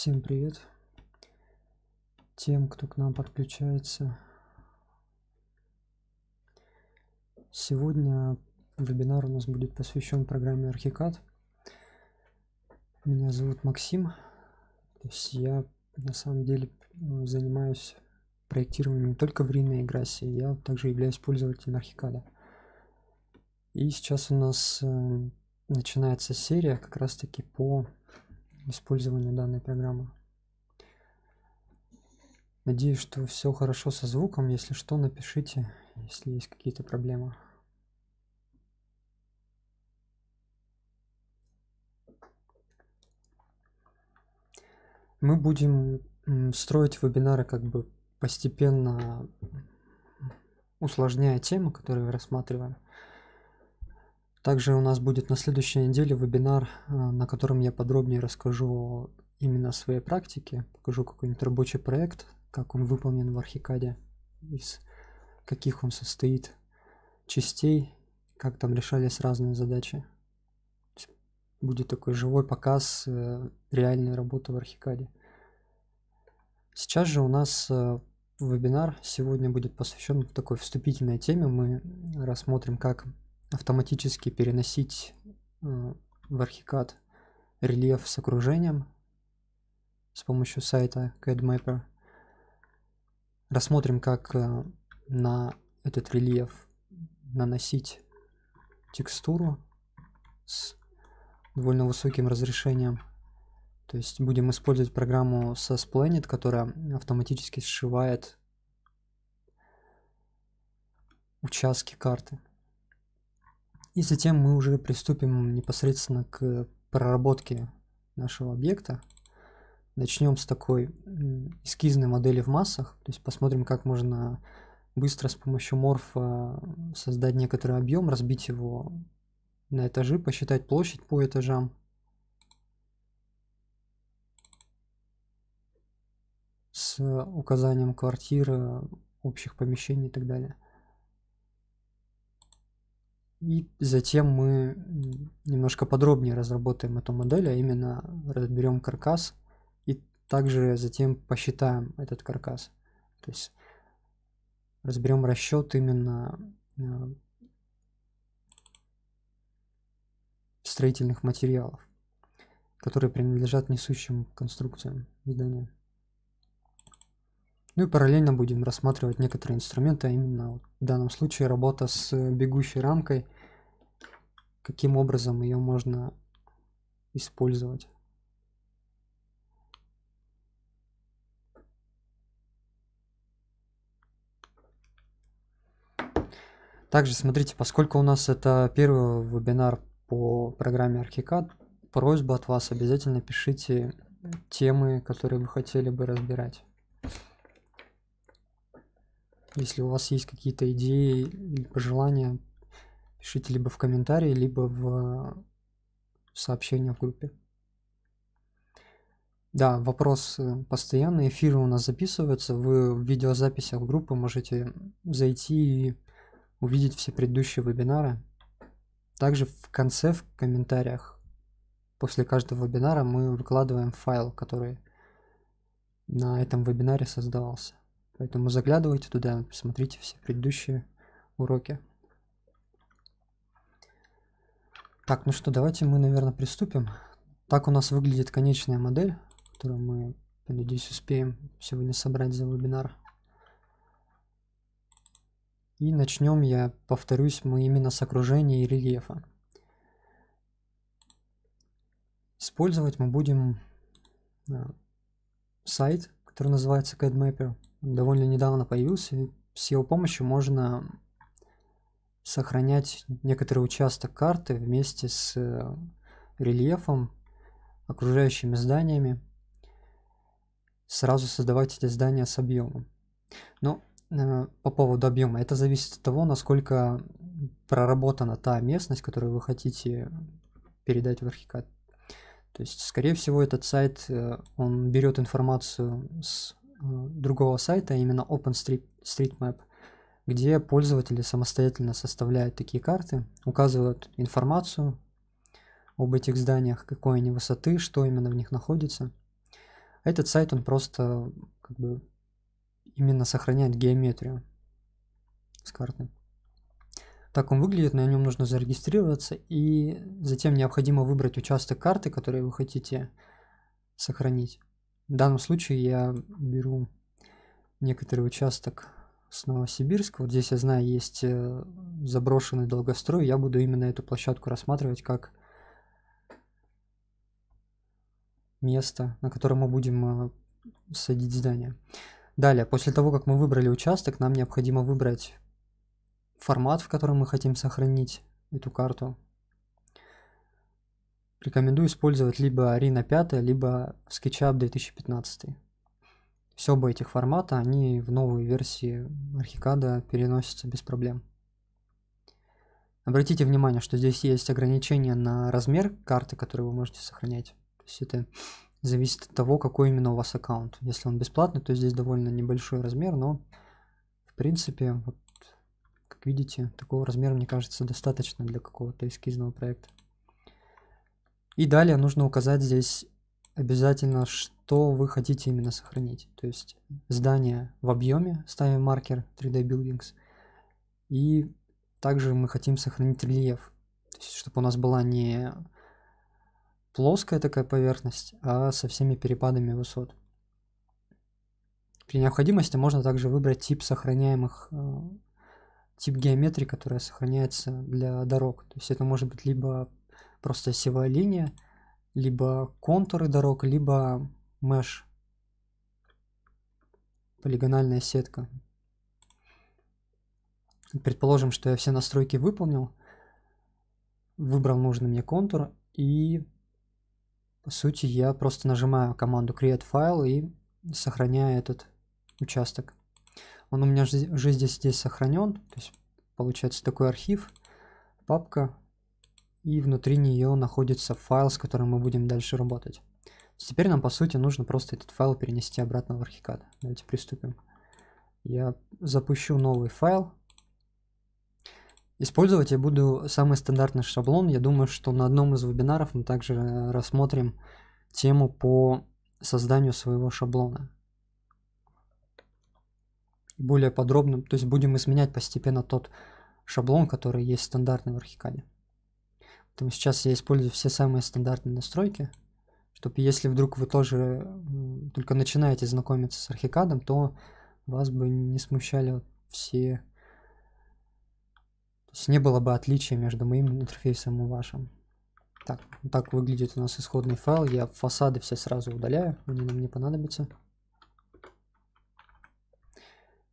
Всем привет. Тем, кто к нам подключается. Сегодня вебинар у нас будет посвящен программе Archicad. Меня зовут Максим. То есть я на самом деле занимаюсь проектированием не только в Rhino и Grassi, я также являюсь пользователем Archicad. И сейчас у нас э, начинается серия как раз таки по использованию данной программы. Надеюсь, что все хорошо со звуком. Если что, напишите, если есть какие-то проблемы. Мы будем строить вебинары как бы постепенно усложняя темы, которые рассматриваем. Также у нас будет на следующей неделе вебинар, э, на котором я подробнее расскажу именно о своей практике, покажу какой-нибудь рабочий проект, как он выполнен в Архикаде, из каких он состоит частей, как там решались разные задачи. Будет такой живой показ э, реальной работы в Архикаде. Сейчас же у нас э, вебинар сегодня будет посвящен такой вступительной теме. Мы рассмотрим, как автоматически переносить э, в архикад рельеф с окружением с помощью сайта CADMapper. Рассмотрим, как э, на этот рельеф наносить текстуру с довольно высоким разрешением. То есть будем использовать программу SASPlanet, которая автоматически сшивает участки карты. И затем мы уже приступим непосредственно к проработке нашего объекта. Начнем с такой эскизной модели в массах, то есть посмотрим, как можно быстро с помощью морфа создать некоторый объем, разбить его на этажи, посчитать площадь по этажам. С указанием квартиры, общих помещений и так далее. И затем мы немножко подробнее разработаем эту модель, а именно разберем каркас и также затем посчитаем этот каркас. То есть разберем расчет именно э, строительных материалов, которые принадлежат несущим конструкциям здания. Ну и параллельно будем рассматривать некоторые инструменты, а именно в данном случае работа с бегущей рамкой, каким образом ее можно использовать. Также смотрите, поскольку у нас это первый вебинар по программе Archicad, просьба от вас обязательно пишите темы, которые вы хотели бы разбирать. Если у вас есть какие-то идеи или пожелания, пишите либо в комментарии, либо в сообщения в группе. Да, вопрос э, постоянный. Эфиры у нас записываются. Вы в видеозаписях группы можете зайти и увидеть все предыдущие вебинары. Также в конце, в комментариях, после каждого вебинара мы выкладываем файл, который на этом вебинаре создавался. Поэтому заглядывайте туда, смотрите все предыдущие уроки. Так, ну что, давайте мы, наверное, приступим. Так у нас выглядит конечная модель, которую мы, надеюсь, успеем сегодня собрать за вебинар. И начнем, я повторюсь, мы именно с окружения и рельефа. Использовать мы будем а, сайт, который называется CADMapper довольно недавно появился. С его помощью можно сохранять некоторый участок карты вместе с э, рельефом, окружающими зданиями, сразу создавать эти здания с объемом. Но э, по поводу объема, это зависит от того, насколько проработана та местность, которую вы хотите передать в архикад. То есть, скорее всего, этот сайт, э, он берет информацию с другого сайта, именно OpenStreetMap, где пользователи самостоятельно составляют такие карты, указывают информацию об этих зданиях, какой они высоты, что именно в них находится. Этот сайт, он просто как бы именно сохраняет геометрию с карты. Так он выглядит, на нем нужно зарегистрироваться, и затем необходимо выбрать участок карты, который вы хотите сохранить. В данном случае я беру некоторый участок с Новосибирска. Вот здесь, я знаю, есть э, заброшенный долгострой. Я буду именно эту площадку рассматривать как место, на котором мы будем э, садить здание. Далее, после того, как мы выбрали участок, нам необходимо выбрать формат, в котором мы хотим сохранить эту карту. Рекомендую использовать либо Arena 5, либо SketchUp 2015. Все оба этих формата, они в новую версии Archicad переносятся без проблем. Обратите внимание, что здесь есть ограничение на размер карты, которую вы можете сохранять. То есть это зависит от того, какой именно у вас аккаунт. Если он бесплатный, то здесь довольно небольшой размер, но в принципе, вот, как видите, такого размера, мне кажется, достаточно для какого-то эскизного проекта. И далее нужно указать здесь обязательно, что вы хотите именно сохранить. То есть здание в объеме, ставим маркер 3D Buildings. И также мы хотим сохранить рельеф. То есть, чтобы у нас была не плоская такая поверхность, а со всеми перепадами высот. При необходимости можно также выбрать тип сохраняемых, э, тип геометрии, которая сохраняется для дорог. То есть это может быть либо просто осевая линия, либо контуры дорог, либо mesh, полигональная сетка. Предположим, что я все настройки выполнил, выбрал нужный мне контур и по сути я просто нажимаю команду create file и сохраняю этот участок. Он у меня уже здесь, здесь сохранен, то есть получается такой архив, папка и внутри нее находится файл, с которым мы будем дальше работать. Теперь нам, по сути, нужно просто этот файл перенести обратно в Archicad. Давайте приступим. Я запущу новый файл. Использовать я буду самый стандартный шаблон. Я думаю, что на одном из вебинаров мы также рассмотрим тему по созданию своего шаблона. Более подробно, то есть будем изменять постепенно тот шаблон, который есть стандартный в Archicad. Поэтому сейчас я использую все самые стандартные настройки, чтобы если вдруг вы тоже только начинаете знакомиться с архикадом, то вас бы не смущали все... То есть не было бы отличия между моим интерфейсом и вашим. Так, так выглядит у нас исходный файл. Я фасады все сразу удаляю, они нам не понадобятся.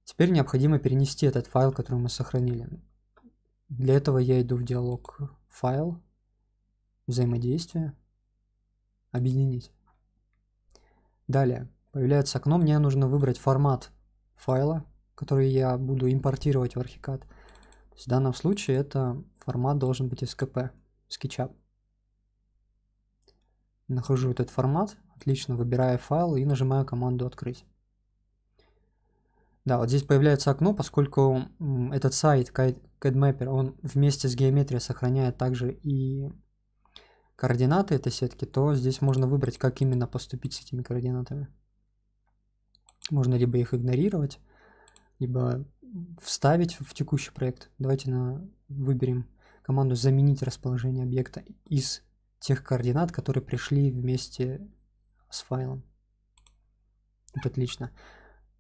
Теперь необходимо перенести этот файл, который мы сохранили. Для этого я иду в диалог файл, взаимодействие, объединить. Далее, появляется окно, мне нужно выбрать формат файла, который я буду импортировать в Archicad. В данном случае это формат должен быть SKP, SketchUp. Нахожу этот формат, отлично, выбираю файл и нажимаю команду «Открыть». Да, вот здесь появляется окно, поскольку этот сайт CADMapper, он вместе с геометрией сохраняет также и координаты этой сетки, то здесь можно выбрать, как именно поступить с этими координатами. Можно либо их игнорировать, либо вставить в текущий проект. Давайте на, выберем команду «Заменить расположение объекта» из тех координат, которые пришли вместе с файлом. Вот отлично.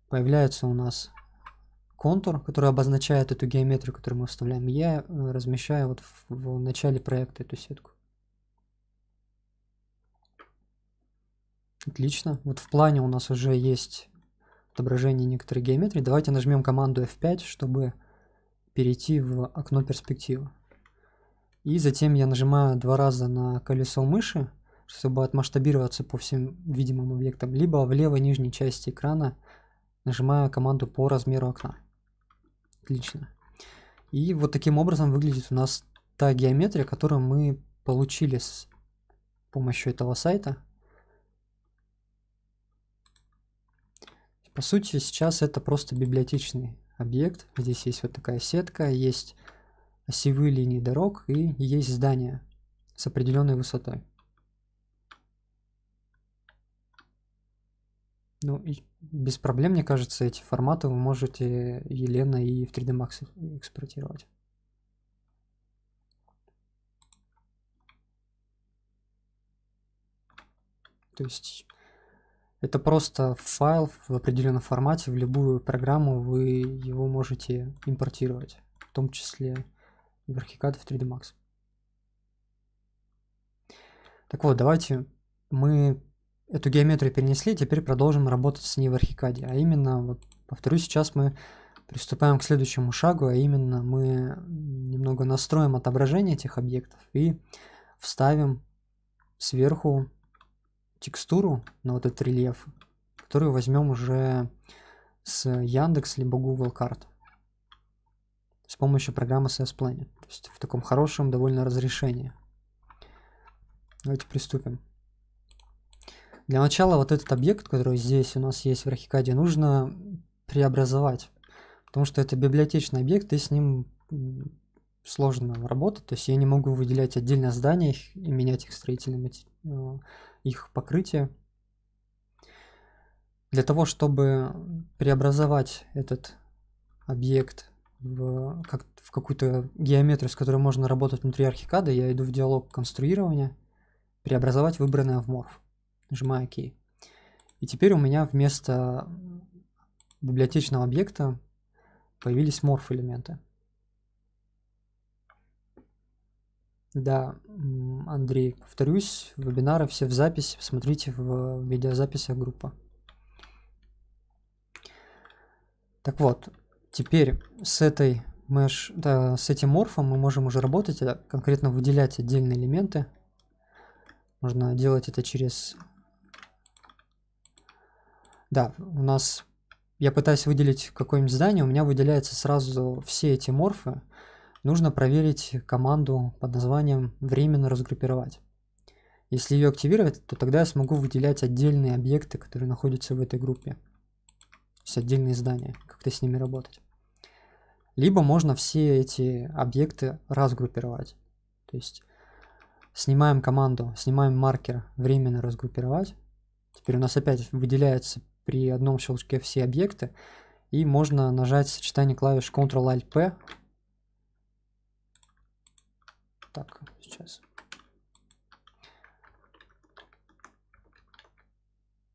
Появляется у нас контур, который обозначает эту геометрию, которую мы вставляем. Я э, размещаю вот в, в начале проекта эту сетку. Отлично. Вот в плане у нас уже есть отображение некоторой геометрии. Давайте нажмем команду F5, чтобы перейти в окно перспективы. И затем я нажимаю два раза на колесо мыши, чтобы отмасштабироваться по всем видимым объектам. Либо в левой нижней части экрана нажимаю команду по размеру окна. Отлично. И вот таким образом выглядит у нас та геометрия, которую мы получили с помощью этого сайта. По сути, сейчас это просто библиотечный объект. Здесь есть вот такая сетка, есть осевые линии дорог и есть здание с определенной высотой. Ну, и без проблем, мне кажется, эти форматы вы можете Елена и в 3D Max экспортировать. То есть это просто файл в определенном формате, в любую программу вы его можете импортировать, в том числе в Archicad в 3D Max. Так вот, давайте мы эту геометрию перенесли, теперь продолжим работать с ней в Archicad. А именно, вот, повторюсь, сейчас мы приступаем к следующему шагу, а именно мы немного настроим отображение этих объектов и вставим сверху текстуру на вот этот рельеф, которую возьмем уже с Яндекс либо Google карт с помощью программы CS Planet. То есть в таком хорошем довольно разрешении. Давайте приступим. Для начала вот этот объект, который здесь у нас есть в Архикаде, нужно преобразовать. Потому что это библиотечный объект, и с ним сложно работать. То есть я не могу выделять отдельно здания и менять их строительные э, их покрытие. Для того, чтобы преобразовать этот объект в, как, в какую-то геометрию, с которой можно работать внутри архикада, я иду в диалог конструирования, преобразовать выбранное в морф. Нажимаю ОК. И теперь у меня вместо библиотечного объекта появились морф элементы. Да, Андрей, повторюсь, вебинары все в записи, смотрите в видеозаписях группа. Так вот, теперь с этой mesh, да, с этим морфом мы можем уже работать, а конкретно выделять отдельные элементы. Можно делать это через... Да, у нас... Я пытаюсь выделить какое-нибудь здание, у меня выделяются сразу все эти морфы, нужно проверить команду под названием «временно разгруппировать». Если ее активировать, то тогда я смогу выделять отдельные объекты, которые находятся в этой группе. То есть отдельные здания, как-то с ними работать. Либо можно все эти объекты разгруппировать. То есть снимаем команду, снимаем маркер «временно разгруппировать». Теперь у нас опять выделяются при одном щелчке все объекты. И можно нажать сочетание клавиш Ctrl-Alt-P так, сейчас.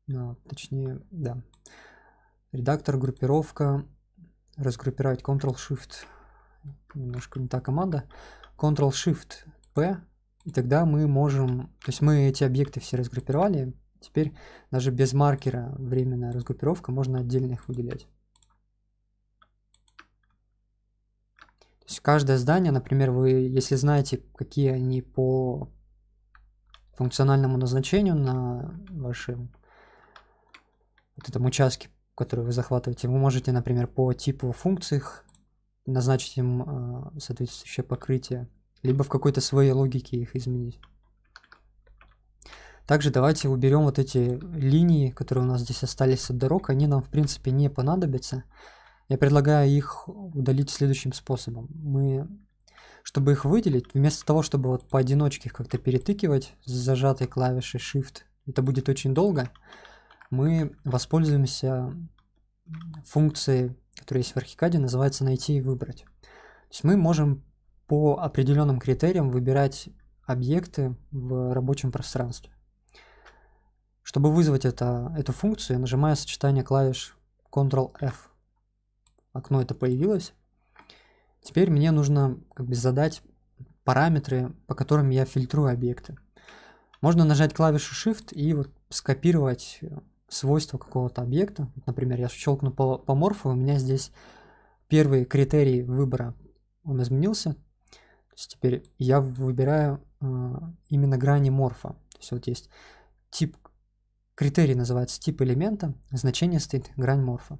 Ну, точнее, да. Редактор, группировка, разгруппировать Ctrl-Shift, немножко не та команда, Ctrl-Shift-P, и тогда мы можем, то есть мы эти объекты все разгруппировали, теперь даже без маркера временная разгруппировка, можно отдельно их выделять. Есть каждое здание, например, вы, если знаете, какие они по функциональному назначению на вашем вот этом участке, который вы захватываете, вы можете, например, по типу функций назначить им э, соответствующее покрытие, либо в какой-то своей логике их изменить. Также давайте уберем вот эти линии, которые у нас здесь остались от дорог, они нам в принципе не понадобятся. Я предлагаю их удалить следующим способом. Мы, чтобы их выделить, вместо того, чтобы вот поодиночке как-то перетыкивать с зажатой клавишей Shift, это будет очень долго, мы воспользуемся функцией, которая есть в Архикаде, называется «найти и выбрать». То есть мы можем по определенным критериям выбирать объекты в рабочем пространстве. Чтобы вызвать это, эту функцию, я нажимаю сочетание клавиш Ctrl-F окно это появилось. Теперь мне нужно как бы задать параметры, по которым я фильтрую объекты. Можно нажать клавишу Shift и вот скопировать свойства какого-то объекта. Например, я щелкну по, по морфу, у меня здесь первый критерий выбора, он изменился. То есть теперь я выбираю э, именно грани морфа. То есть вот есть тип, критерий называется тип элемента, значение стоит грань морфа.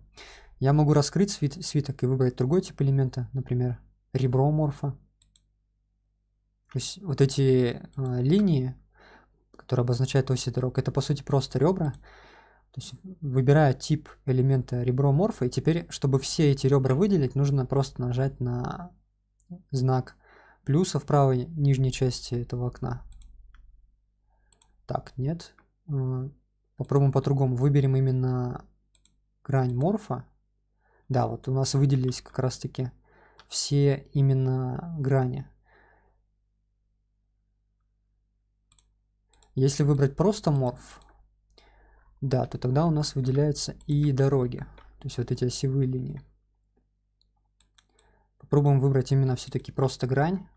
Я могу раскрыть свит свиток и выбрать другой тип элемента, например, ребро морфа. То есть вот эти э, линии, которые обозначают оси дорог, это по сути просто ребра. То есть выбираю тип элемента ребро морфа, и теперь, чтобы все эти ребра выделить, нужно просто нажать на знак плюса в правой нижней части этого окна. Так, нет. попробуем по-другому. Выберем именно грань морфа. Да, вот у нас выделились как раз-таки все именно грани. Если выбрать просто морф, да, то тогда у нас выделяются и дороги. То есть вот эти осевые линии. Попробуем выбрать именно все-таки просто грань.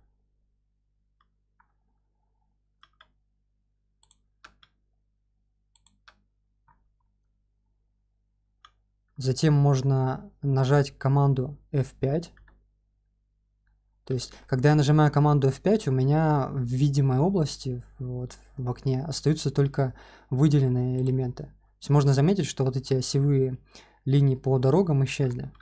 Затем можно нажать команду F5. То есть, когда я нажимаю команду F5, у меня в видимой области, вот, в окне, остаются только выделенные элементы. То есть можно заметить, что вот эти осевые линии по дорогам исчезли.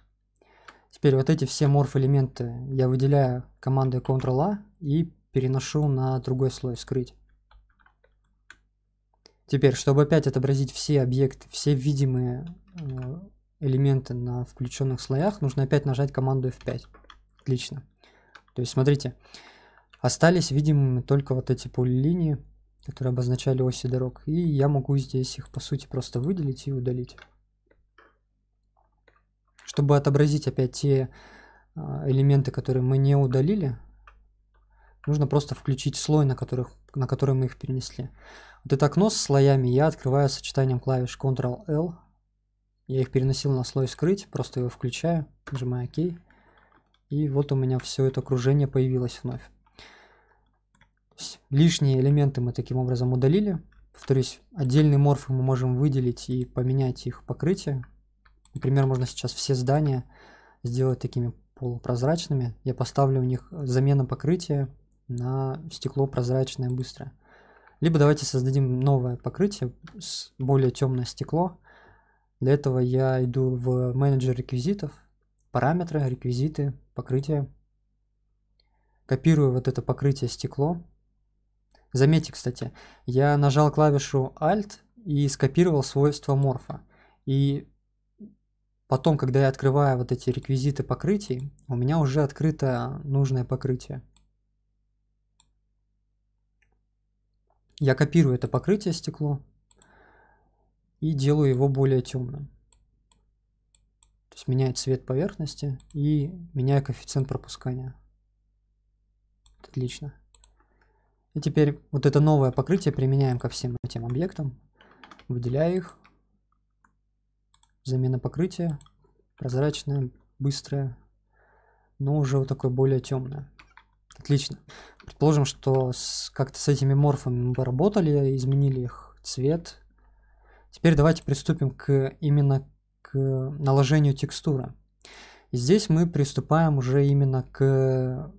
Теперь вот эти все морф-элементы я выделяю командой Ctrl-A и переношу на другой слой «Скрыть». Теперь, чтобы опять отобразить все объекты, все видимые э, элементы на включенных слоях, нужно опять нажать команду F5. Отлично. То есть, смотрите, остались видимыми только вот эти полилинии, которые обозначали оси дорог. И я могу здесь их, по сути, просто выделить и удалить. Чтобы отобразить опять те а, элементы, которые мы не удалили, нужно просто включить слой, на, которых, на который мы их перенесли. Вот это окно с слоями я открываю сочетанием клавиш Ctrl-L. Я их переносил на слой «Скрыть», просто его включаю, нажимаю «Ок». И вот у меня все это окружение появилось вновь. Лишние элементы мы таким образом удалили. Повторюсь, отдельные морфы мы можем выделить и поменять их покрытие. Например, можно сейчас все здания сделать такими полупрозрачными. Я поставлю у них замена покрытия на стекло прозрачное быстрое. Либо давайте создадим новое покрытие с более темное стекло. Для этого я иду в менеджер реквизитов, параметры, реквизиты, покрытие. Копирую вот это покрытие стекло. Заметьте, кстати, я нажал клавишу Alt и скопировал свойства морфа. И потом, когда я открываю вот эти реквизиты покрытий, у меня уже открыто нужное покрытие. Я копирую это покрытие стекло и делаю его более темным. То есть меняю цвет поверхности и меняю коэффициент пропускания. Отлично. И теперь вот это новое покрытие применяем ко всем этим объектам. Выделяю их. Замена покрытия. Прозрачное, быстрое. Но уже вот такое более темное. Отлично. Предположим, что как-то с этими морфами мы поработали, изменили их цвет. Теперь давайте приступим к именно наложению текстуры. И здесь мы приступаем уже именно к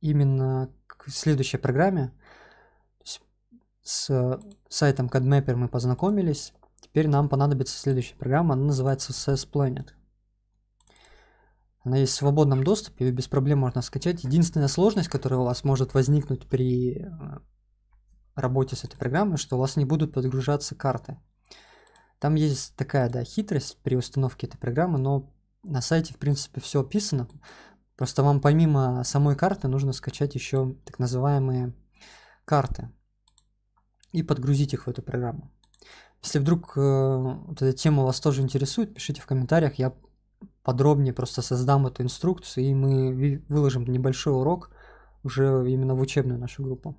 именно к следующей программе. С сайтом CodeMapper мы познакомились. Теперь нам понадобится следующая программа. Она называется CS Planet. Она есть в свободном доступе, ее без проблем можно скачать. Единственная сложность, которая у вас может возникнуть при работе с этой программой, что у вас не будут подгружаться карты. Там есть такая, да, хитрость при установке этой программы, но на сайте, в принципе, все описано. Просто вам помимо самой карты нужно скачать еще так называемые карты и подгрузить их в эту программу. Если вдруг э, вот эта тема вас тоже интересует, пишите в комментариях, я подробнее просто создам эту инструкцию, и мы выложим небольшой урок уже именно в учебную нашу группу.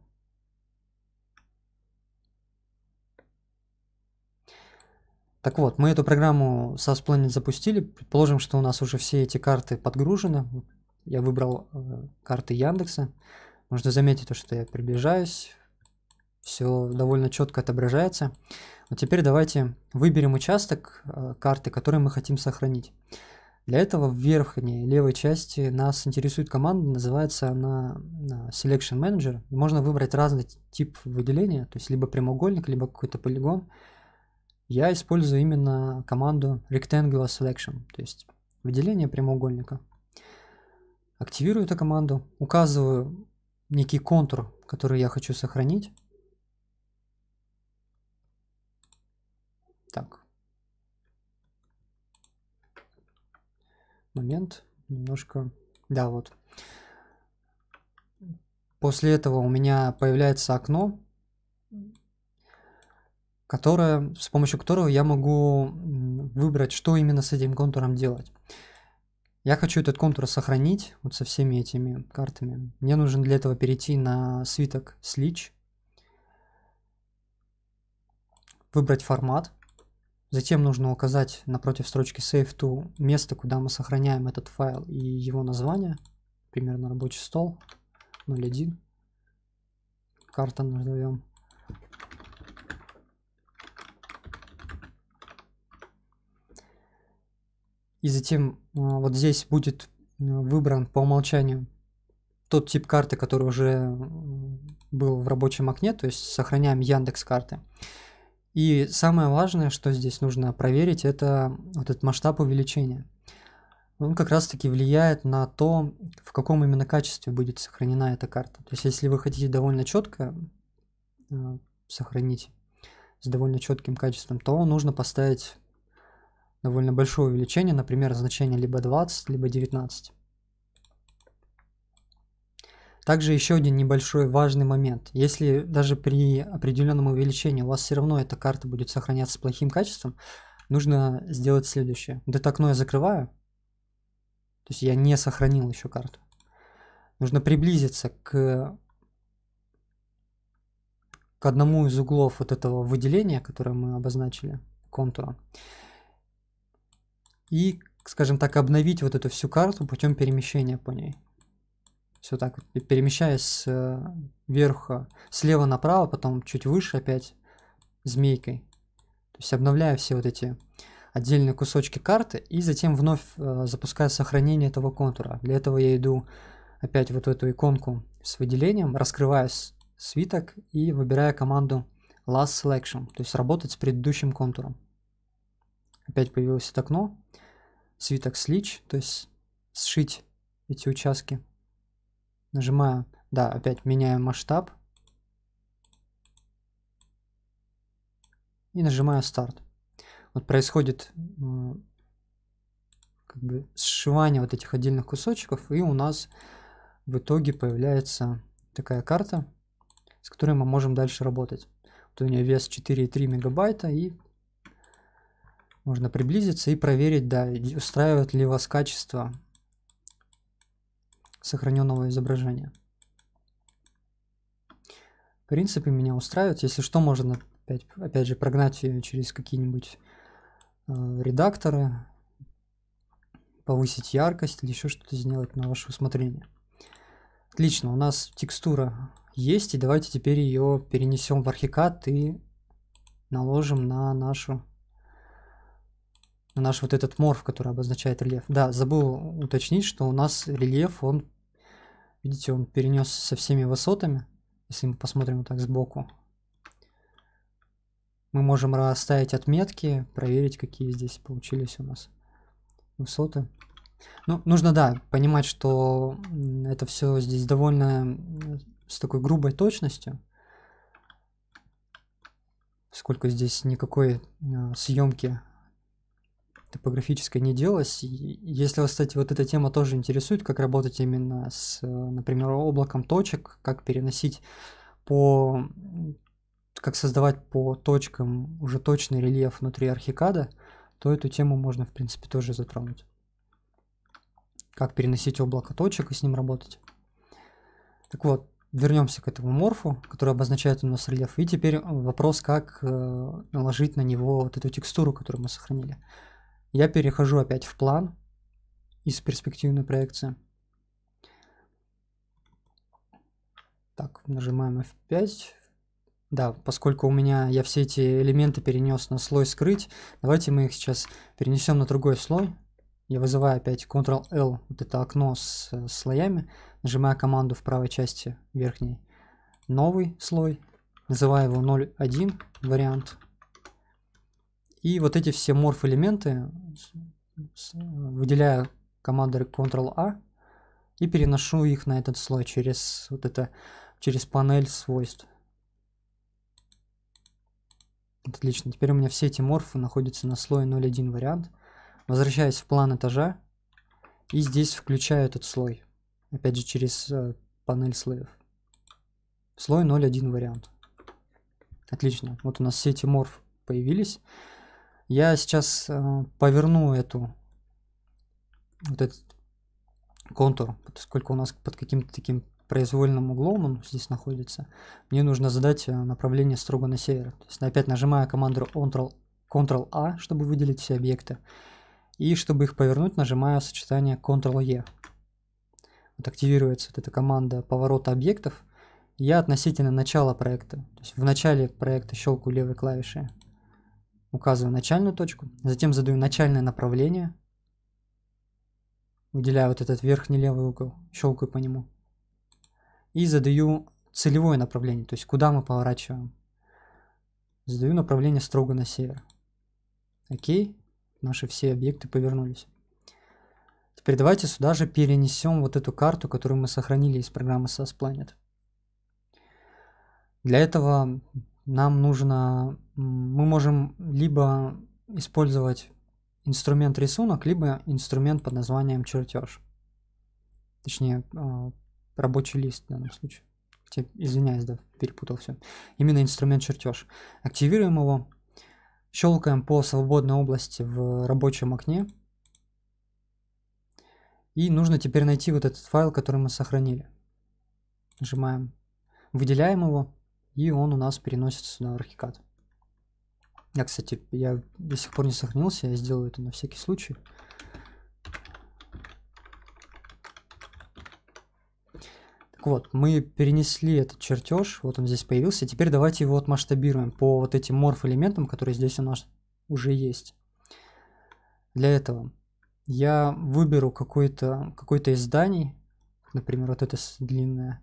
Так вот, мы эту программу SAS Planet запустили. Предположим, что у нас уже все эти карты подгружены. Я выбрал э, карты Яндекса. Можно заметить то, что я приближаюсь. Все довольно четко отображается. Вот теперь давайте выберем участок э, карты, который мы хотим сохранить. Для этого в верхней левой части нас интересует команда, называется она э, Selection Manager. Можно выбрать разный тип выделения, то есть либо прямоугольник, либо какой-то полигон я использую именно команду Rectangular Selection, то есть выделение прямоугольника. Активирую эту команду, указываю некий контур, который я хочу сохранить. Так. Момент. Немножко... Да, вот. После этого у меня появляется окно, которая, с помощью которого я могу выбрать, что именно с этим контуром делать. Я хочу этот контур сохранить вот со всеми этими картами. Мне нужно для этого перейти на свиток Switch, выбрать формат, затем нужно указать напротив строчки Save to место, куда мы сохраняем этот файл и его название, примерно рабочий стол 01, карта назовем. И затем а, вот здесь будет выбран по умолчанию тот тип карты, который уже был в рабочем окне, то есть сохраняем Яндекс карты. И самое важное, что здесь нужно проверить, это вот этот масштаб увеличения. Он как раз таки влияет на то, в каком именно качестве будет сохранена эта карта. То есть если вы хотите довольно четко э, сохранить с довольно четким качеством, то нужно поставить довольно большое увеличение, например, значение либо 20, либо 19. Также еще один небольшой важный момент. Если даже при определенном увеличении у вас все равно эта карта будет сохраняться с плохим качеством, нужно сделать следующее. Вот это окно я закрываю. То есть я не сохранил еще карту. Нужно приблизиться к, к одному из углов вот этого выделения, которое мы обозначили, контура и, скажем так, обновить вот эту всю карту путем перемещения по ней. Все так, перемещаясь вверх, слева направо, потом чуть выше опять змейкой. То есть обновляя все вот эти отдельные кусочки карты и затем вновь э, запускаю сохранение этого контура. Для этого я иду опять вот в эту иконку с выделением, раскрываю свиток и выбираю команду Last Selection, то есть работать с предыдущим контуром. Опять появилось это окно свиток слич, то есть сшить эти участки. Нажимаю, да, опять меняю масштаб. И нажимаю старт. Вот происходит как бы сшивание вот этих отдельных кусочков, и у нас в итоге появляется такая карта, с которой мы можем дальше работать. Вот у нее вес 4,3 мегабайта, и можно приблизиться и проверить, да, устраивает ли вас качество сохраненного изображения. В принципе, меня устраивает. Если что, можно опять, опять же прогнать ее через какие-нибудь э, редакторы, повысить яркость или еще что-то сделать на ваше усмотрение. Отлично, у нас текстура есть, и давайте теперь ее перенесем в архикад и наложим на нашу на наш вот этот морф, который обозначает рельеф. Да, забыл уточнить, что у нас рельеф, он, видите, он перенес со всеми высотами. Если мы посмотрим вот так сбоку, мы можем расставить отметки, проверить, какие здесь получились у нас высоты. Ну, нужно, да, понимать, что это все здесь довольно с такой грубой точностью. Сколько здесь никакой э, съемки топографической не делалось. Если вас, кстати, вот эта тема тоже интересует, как работать именно с, например, облаком точек, как переносить по как создавать по точкам уже точный рельеф внутри архикада, то эту тему можно, в принципе, тоже затронуть. Как переносить облако точек и с ним работать. Так вот, вернемся к этому морфу, который обозначает у нас рельеф. И теперь вопрос, как э, наложить на него вот эту текстуру, которую мы сохранили. Я перехожу опять в план из перспективной проекции. Так, нажимаем F5. Да, поскольку у меня я все эти элементы перенес на слой скрыть, давайте мы их сейчас перенесем на другой слой. Я вызываю опять Ctrl-L, вот это окно с слоями, нажимаю команду в правой части верхней. Новый слой, называю его 0.1 вариант. И вот эти все морф-элементы выделяю командой Ctrl-A и переношу их на этот слой через вот это, через панель свойств. Отлично. Теперь у меня все эти морфы находятся на слое 0.1 вариант. Возвращаюсь в план этажа. И здесь включаю этот слой. Опять же через э, панель слоев. Слой 0.1 вариант. Отлично. Вот у нас все эти морф появились. Я сейчас э, поверну эту вот этот контур, поскольку у нас под каким-то таким произвольным углом он здесь находится, мне нужно задать э, направление строго на север. То есть опять нажимаю команду Ctrl, Ctrl-A, чтобы выделить все объекты. И чтобы их повернуть, нажимаю сочетание Ctrl-E. Вот активируется вот эта команда поворота объектов. Я относительно начала проекта, то есть в начале проекта щелкаю левой клавишей, указываю начальную точку, затем задаю начальное направление, выделяю вот этот верхний левый угол, щелкаю по нему и задаю целевое направление, то есть куда мы поворачиваем. Задаю направление строго на север. Окей, наши все объекты повернулись. Теперь давайте сюда же перенесем вот эту карту, которую мы сохранили из программы SAS Planet. Для этого нам нужно, мы можем либо использовать инструмент рисунок, либо инструмент под названием чертеж. Точнее, а, рабочий лист в данном случае. Хотя, извиняюсь, да, перепутал все. Именно инструмент чертеж. Активируем его, щелкаем по свободной области в рабочем окне. И нужно теперь найти вот этот файл, который мы сохранили. Нажимаем, выделяем его, и он у нас переносится на архикад. Я, кстати, я до сих пор не сохранился, я сделаю это на всякий случай. Так вот, мы перенесли этот чертеж, вот он здесь появился. Теперь давайте его отмасштабируем по вот этим морф-элементам, которые здесь у нас уже есть. Для этого я выберу какой-то какой, -то, из зданий, например, вот это длинное,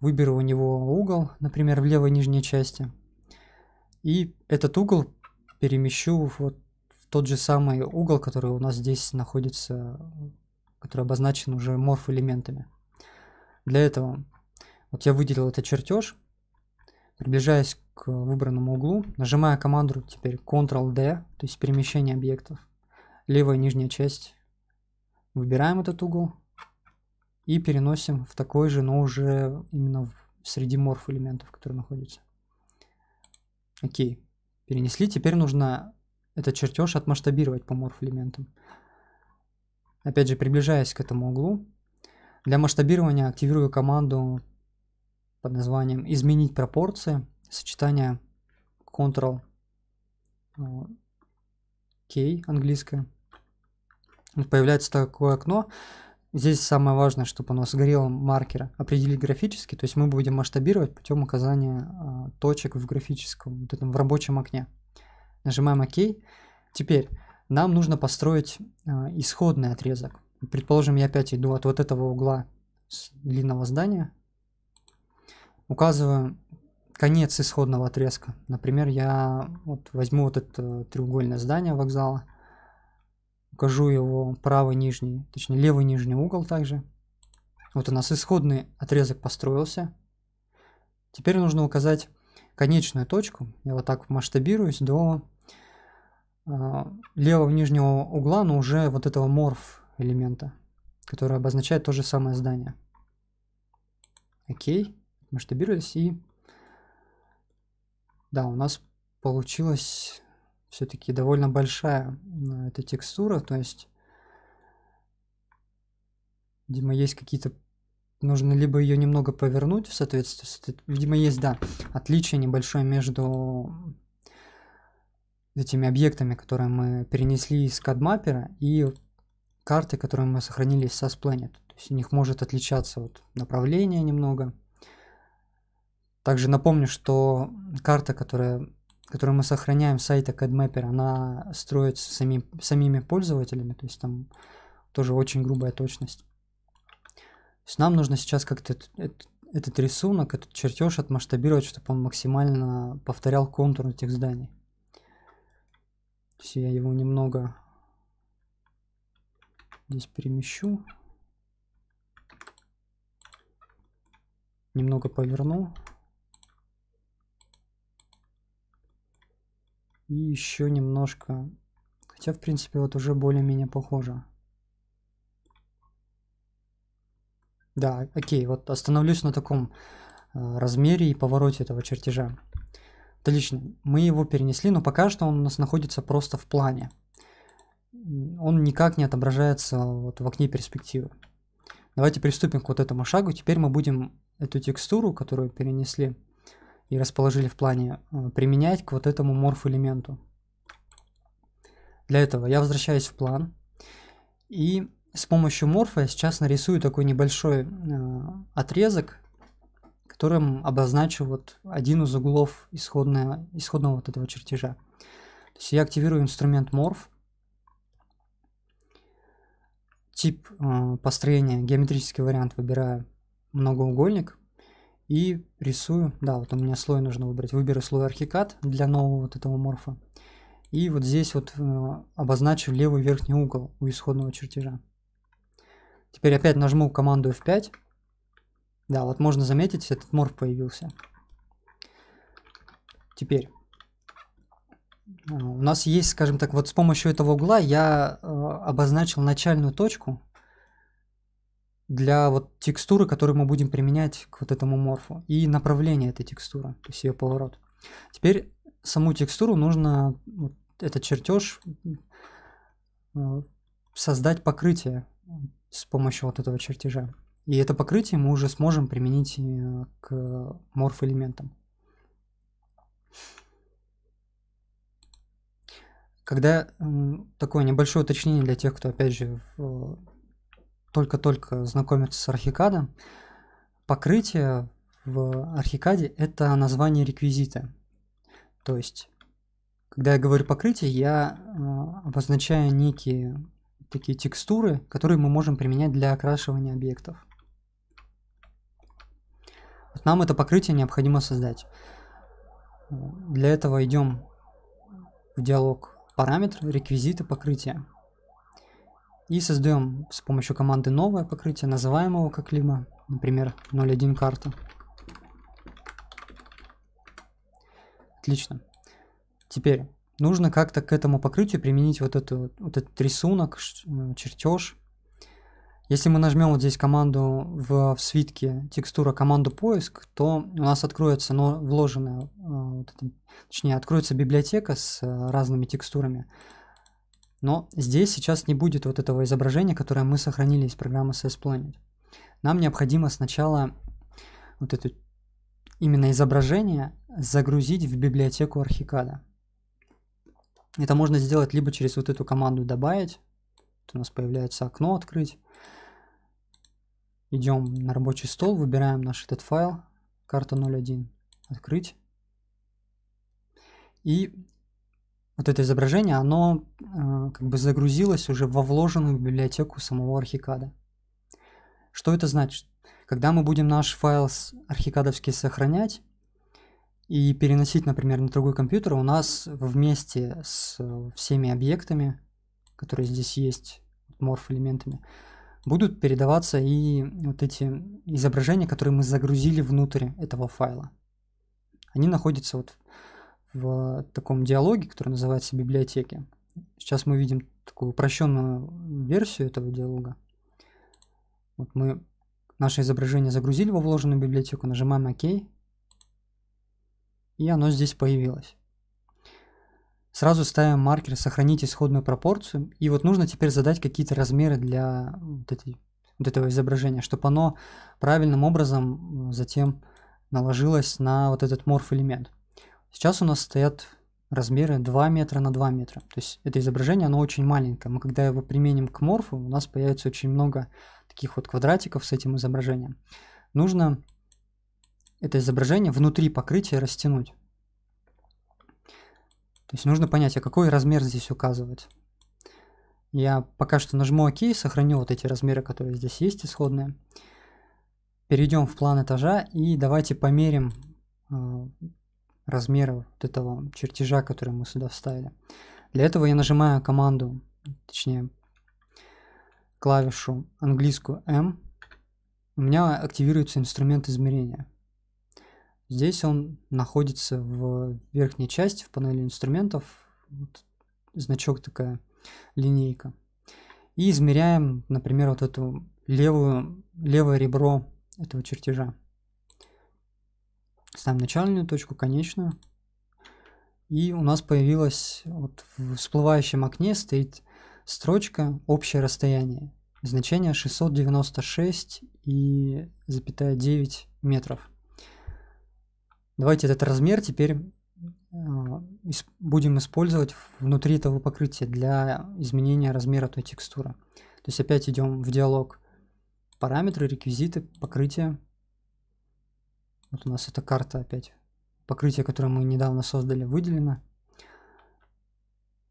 выберу у него угол, например, в левой нижней части, и этот угол перемещу вот в тот же самый угол, который у нас здесь находится, который обозначен уже морф-элементами. Для этого вот я выделил этот чертеж, приближаясь к выбранному углу, нажимая команду теперь Ctrl-D, то есть перемещение объектов, левая нижняя часть, выбираем этот угол и переносим в такой же, но уже именно среди морф элементов, которые находятся. Окей, перенесли, теперь нужно этот чертеж отмасштабировать по морф элементам. Опять же, приближаясь к этому углу, для масштабирования активирую команду под названием «Изменить пропорции», сочетание Ctrl K английское. Появляется такое окно. Здесь самое важное, чтобы у нас горел маркер определить графически, то есть мы будем масштабировать путем указания э, точек в графическом, вот этом в рабочем окне. Нажимаем ОК. Теперь нам нужно построить э, исходный отрезок. Предположим, я опять иду от вот этого угла длинного здания, указываю конец исходного отрезка. Например, я вот возьму вот это треугольное здание вокзала, укажу его правый нижний, точнее левый нижний угол также. Вот у нас исходный отрезок построился. Теперь нужно указать конечную точку. Я вот так масштабируюсь до э, левого нижнего угла, но уже вот этого морф элемента, который обозначает то же самое здание. Окей, масштабируюсь и да, у нас получилась все-таки довольно большая эта текстура, то есть, видимо, есть какие-то нужно либо ее немного повернуть в соответствии, видимо, есть, да, отличие небольшое между этими объектами, которые мы перенесли из CAD и карты, которые мы сохранили из SAS Planet. То есть у них может отличаться вот направление немного, также напомню, что карта, которая, которую мы сохраняем с сайта CADMapper, она строится сами, самими пользователями, то есть там тоже очень грубая точность. То есть нам нужно сейчас как-то этот, этот рисунок, этот чертеж отмасштабировать, чтобы он максимально повторял контур этих зданий. То есть я его немного здесь перемещу. Немного поверну. И еще немножко... Хотя, в принципе, вот уже более-менее похоже. Да, окей, вот остановлюсь на таком э, размере и повороте этого чертежа. Отлично, мы его перенесли, но пока что он у нас находится просто в плане. Он никак не отображается вот в окне перспективы. Давайте приступим к вот этому шагу. Теперь мы будем эту текстуру, которую перенесли и расположили в плане, э, применять к вот этому морф-элементу. Для этого я возвращаюсь в план и с помощью морфа я сейчас нарисую такой небольшой э, отрезок, которым обозначу вот один из углов исходного, исходного вот этого чертежа. То есть я активирую инструмент morph, тип э, построения, геометрический вариант выбираю многоугольник и рисую, да, вот у меня слой нужно выбрать, выберу слой архикад для нового вот этого морфа. И вот здесь вот э, обозначу левый верхний угол у исходного чертежа. Теперь опять нажму команду F5. Да, вот можно заметить, этот морф появился. Теперь э, у нас есть, скажем так, вот с помощью этого угла я э, обозначил начальную точку для вот текстуры, которую мы будем применять к вот этому морфу, и направление этой текстуры, то есть ее поворот. Теперь саму текстуру нужно вот, этот чертеж э, создать покрытие с помощью вот этого чертежа. И это покрытие мы уже сможем применить э, к морф-элементам. Когда такое небольшое уточнение для тех, кто, опять же, только-только знакомится с архикадом, покрытие в архикаде – это название реквизита. То есть когда я говорю покрытие, я э, обозначаю некие такие текстуры, которые мы можем применять для окрашивания объектов. Вот нам это покрытие необходимо создать. Для этого идем в диалог параметр, реквизиты покрытия. И создаем с помощью команды новое покрытие, называем его как-либо, например, 0.1 карта. Отлично. Теперь нужно как-то к этому покрытию применить вот, эту, вот этот рисунок, э, чертеж. Если мы нажмем вот здесь команду в, в свитке текстура команду поиск, то у нас откроется но вложенная, э, вот это, точнее откроется библиотека с э, разными текстурами. Но здесь сейчас не будет вот этого изображения, которое мы сохранили из программы CS Planet. Нам необходимо сначала вот это именно изображение загрузить в библиотеку Архикада. Это можно сделать либо через вот эту команду добавить. Вот у нас появляется окно открыть. Идем на рабочий стол, выбираем наш этот файл, карта 01, открыть. И вот это изображение, оно э, как бы загрузилось уже во вложенную библиотеку самого архикада. Что это значит? Когда мы будем наш файл архикадовский сохранять, и переносить, например, на другой компьютер, у нас вместе с всеми объектами, которые здесь есть, морф-элементами, будут передаваться и вот эти изображения, которые мы загрузили внутрь этого файла. Они находятся вот в таком диалоге, который называется библиотеки. Сейчас мы видим такую упрощенную версию этого диалога. Вот мы наше изображение загрузили во вложенную библиотеку, нажимаем ОК, и оно здесь появилось. Сразу ставим маркер «Сохранить исходную пропорцию». И вот нужно теперь задать какие-то размеры для вот, этой, вот этого изображения, чтобы оно правильным образом затем наложилось на вот этот морф-элемент. Сейчас у нас стоят размеры 2 метра на 2 метра. То есть это изображение, оно очень маленькое. Мы когда его применим к морфу, у нас появится очень много таких вот квадратиков с этим изображением. Нужно это изображение внутри покрытия растянуть. То есть нужно понять, а какой размер здесь указывать. Я пока что нажму ОК, сохраню вот эти размеры, которые здесь есть, исходные. Перейдем в план этажа и давайте померим размеры вот этого чертежа, который мы сюда вставили. Для этого я нажимаю команду, точнее клавишу английскую M. У меня активируется инструмент измерения. Здесь он находится в верхней части, в панели инструментов. Вот, значок такая линейка. И измеряем, например, вот эту левую, левое ребро этого чертежа. Ставим начальную точку, конечную. И у нас появилась вот в всплывающем окне стоит строчка «Общее расстояние». Значение 696 и запятая 9 метров. Давайте этот размер теперь а, будем использовать внутри этого покрытия для изменения размера той текстуры. То есть опять идем в диалог параметры, реквизиты, покрытие. Вот у нас эта карта опять. Покрытие, которое мы недавно создали, выделено.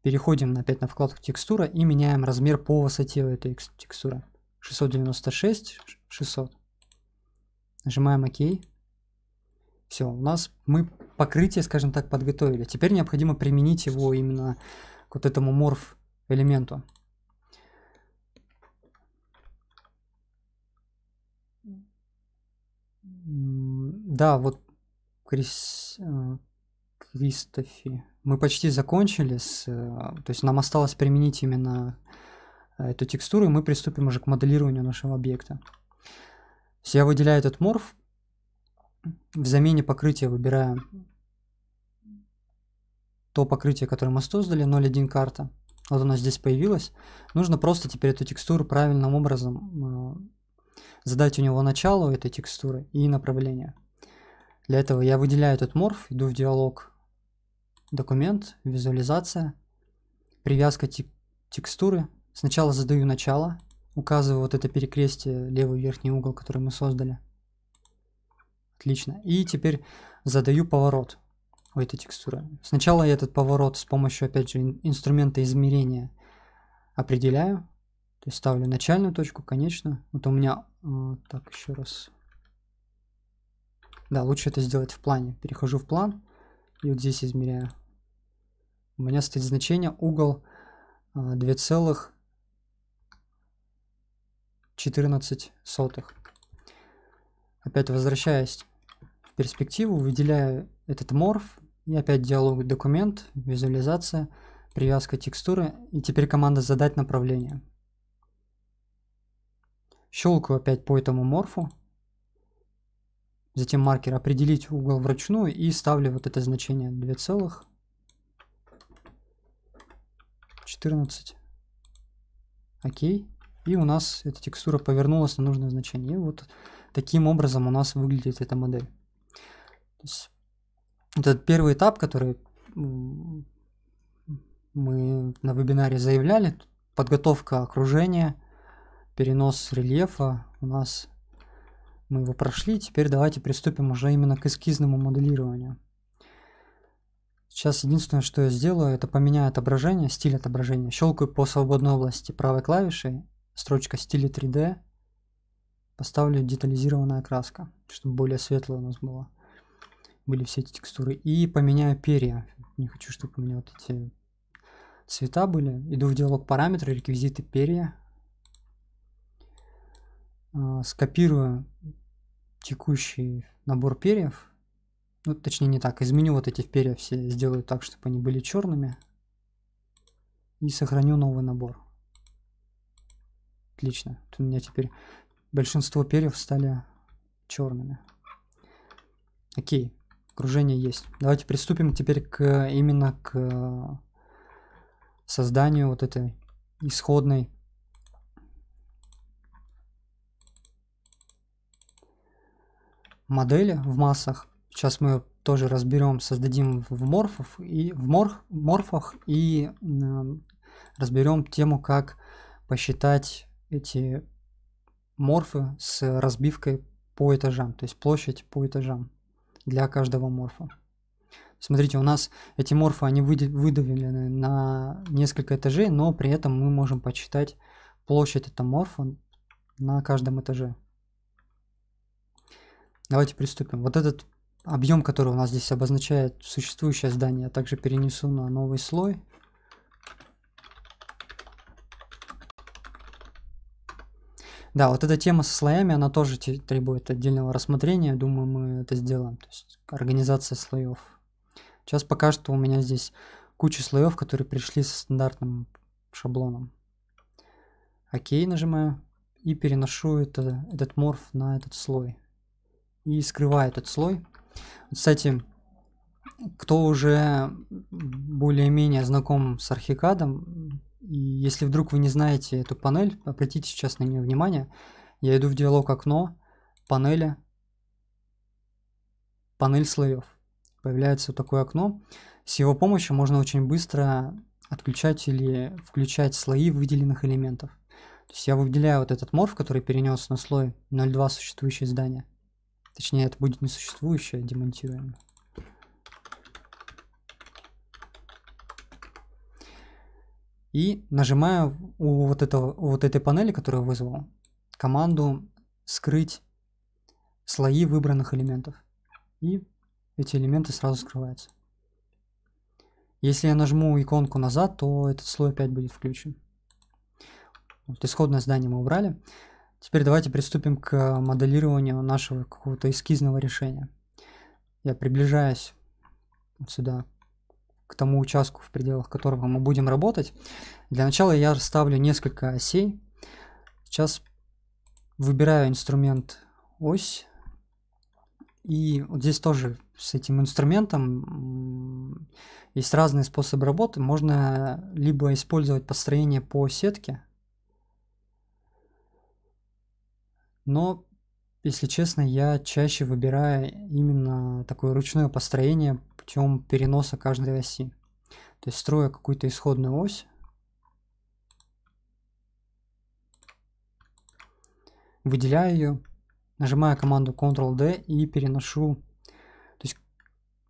Переходим опять на вкладку текстура и меняем размер по высоте этой текстуры. 696, 600. Нажимаем ОК. Все, у нас мы покрытие, скажем так, подготовили. Теперь необходимо применить его именно к вот этому морф элементу. Да, вот Крис... Э, Кристофи. Мы почти закончили с... Э, то есть нам осталось применить именно э, эту текстуру, и мы приступим уже к моделированию нашего объекта. я выделяю этот морф, в замене покрытия выбираем то покрытие, которое мы создали, 0.1 карта. Вот нас здесь появилось. Нужно просто теперь эту текстуру правильным образом задать у него начало этой текстуры и направление. Для этого я выделяю этот морф, иду в диалог документ, визуализация, привязка тек текстуры. Сначала задаю начало, указываю вот это перекрестие, левый верхний угол, который мы создали. Отлично. И теперь задаю поворот у этой текстуры. Сначала я этот поворот с помощью, опять же, инструмента измерения определяю. То есть ставлю начальную точку, конечную. Вот у меня... Э, так, еще раз. Да, лучше это сделать в плане. Перехожу в план и вот здесь измеряю. У меня стоит значение угол 2,14. Э, Опять возвращаясь перспективу, выделяю этот морф и опять диалог документ, визуализация, привязка текстуры и теперь команда задать направление. Щелкаю опять по этому морфу, затем маркер определить угол вручную и ставлю вот это значение 2,14. Окей. И у нас эта текстура повернулась на нужное значение. И вот таким образом у нас выглядит эта модель этот первый этап, который мы на вебинаре заявляли, подготовка окружения, перенос рельефа, у нас мы его прошли, теперь давайте приступим уже именно к эскизному моделированию. Сейчас единственное, что я сделаю, это поменяю отображение, стиль отображения. Щелкаю по свободной области правой клавишей, строчка стиля 3D, поставлю детализированная краска, чтобы более светлое у нас было были все эти текстуры. И поменяю перья. Не хочу, чтобы у меня вот эти цвета были. Иду в диалог параметры, реквизиты перья. А, скопирую текущий набор перьев. Ну, точнее не так. Изменю вот эти перья все. Сделаю так, чтобы они были черными. И сохраню новый набор. Отлично. Тут у меня теперь большинство перьев стали черными. Окей. Окружение есть. Давайте приступим теперь к именно к созданию вот этой исходной модели в массах. Сейчас мы тоже разберем, создадим в морфов и в морф, морфах и э, разберем тему, как посчитать эти морфы с разбивкой по этажам, то есть площадь по этажам для каждого морфа. Смотрите, у нас эти морфы, они выдавлены на несколько этажей, но при этом мы можем посчитать площадь этого морфа на каждом этаже. Давайте приступим. Вот этот объем, который у нас здесь обозначает существующее здание, я также перенесу на новый слой. Да, вот эта тема со слоями, она тоже требует отдельного рассмотрения. Думаю, мы это сделаем. То есть организация слоев. Сейчас пока что у меня здесь куча слоев, которые пришли со стандартным шаблоном. Окей, нажимаю. И переношу это, этот морф на этот слой. И скрываю этот слой. Кстати, кто уже более-менее знаком с архикадом, и если вдруг вы не знаете эту панель, обратите сейчас на нее внимание. Я иду в диалог окно, панели, панель слоев. Появляется вот такое окно. С его помощью можно очень быстро отключать или включать слои выделенных элементов. То есть я выделяю вот этот морф, который перенес на слой 0.2 существующее здание. Точнее, это будет не существующее, а демонтируемое. И нажимаю у вот, этого, у вот этой панели, которую вызвал, команду «Скрыть слои выбранных элементов». И эти элементы сразу скрываются. Если я нажму иконку назад, то этот слой опять будет включен. Вот исходное здание мы убрали. Теперь давайте приступим к моделированию нашего какого-то эскизного решения. Я приближаюсь вот сюда, к тому участку, в пределах которого мы будем работать. Для начала я расставлю несколько осей. Сейчас выбираю инструмент ось и вот здесь тоже с этим инструментом есть разные способы работы. Можно либо использовать построение по сетке, но, если честно, я чаще выбираю именно такое ручное построение путем переноса каждой оси. То есть строю какую-то исходную ось, выделяю ее, нажимаю команду Ctrl-D и переношу, то есть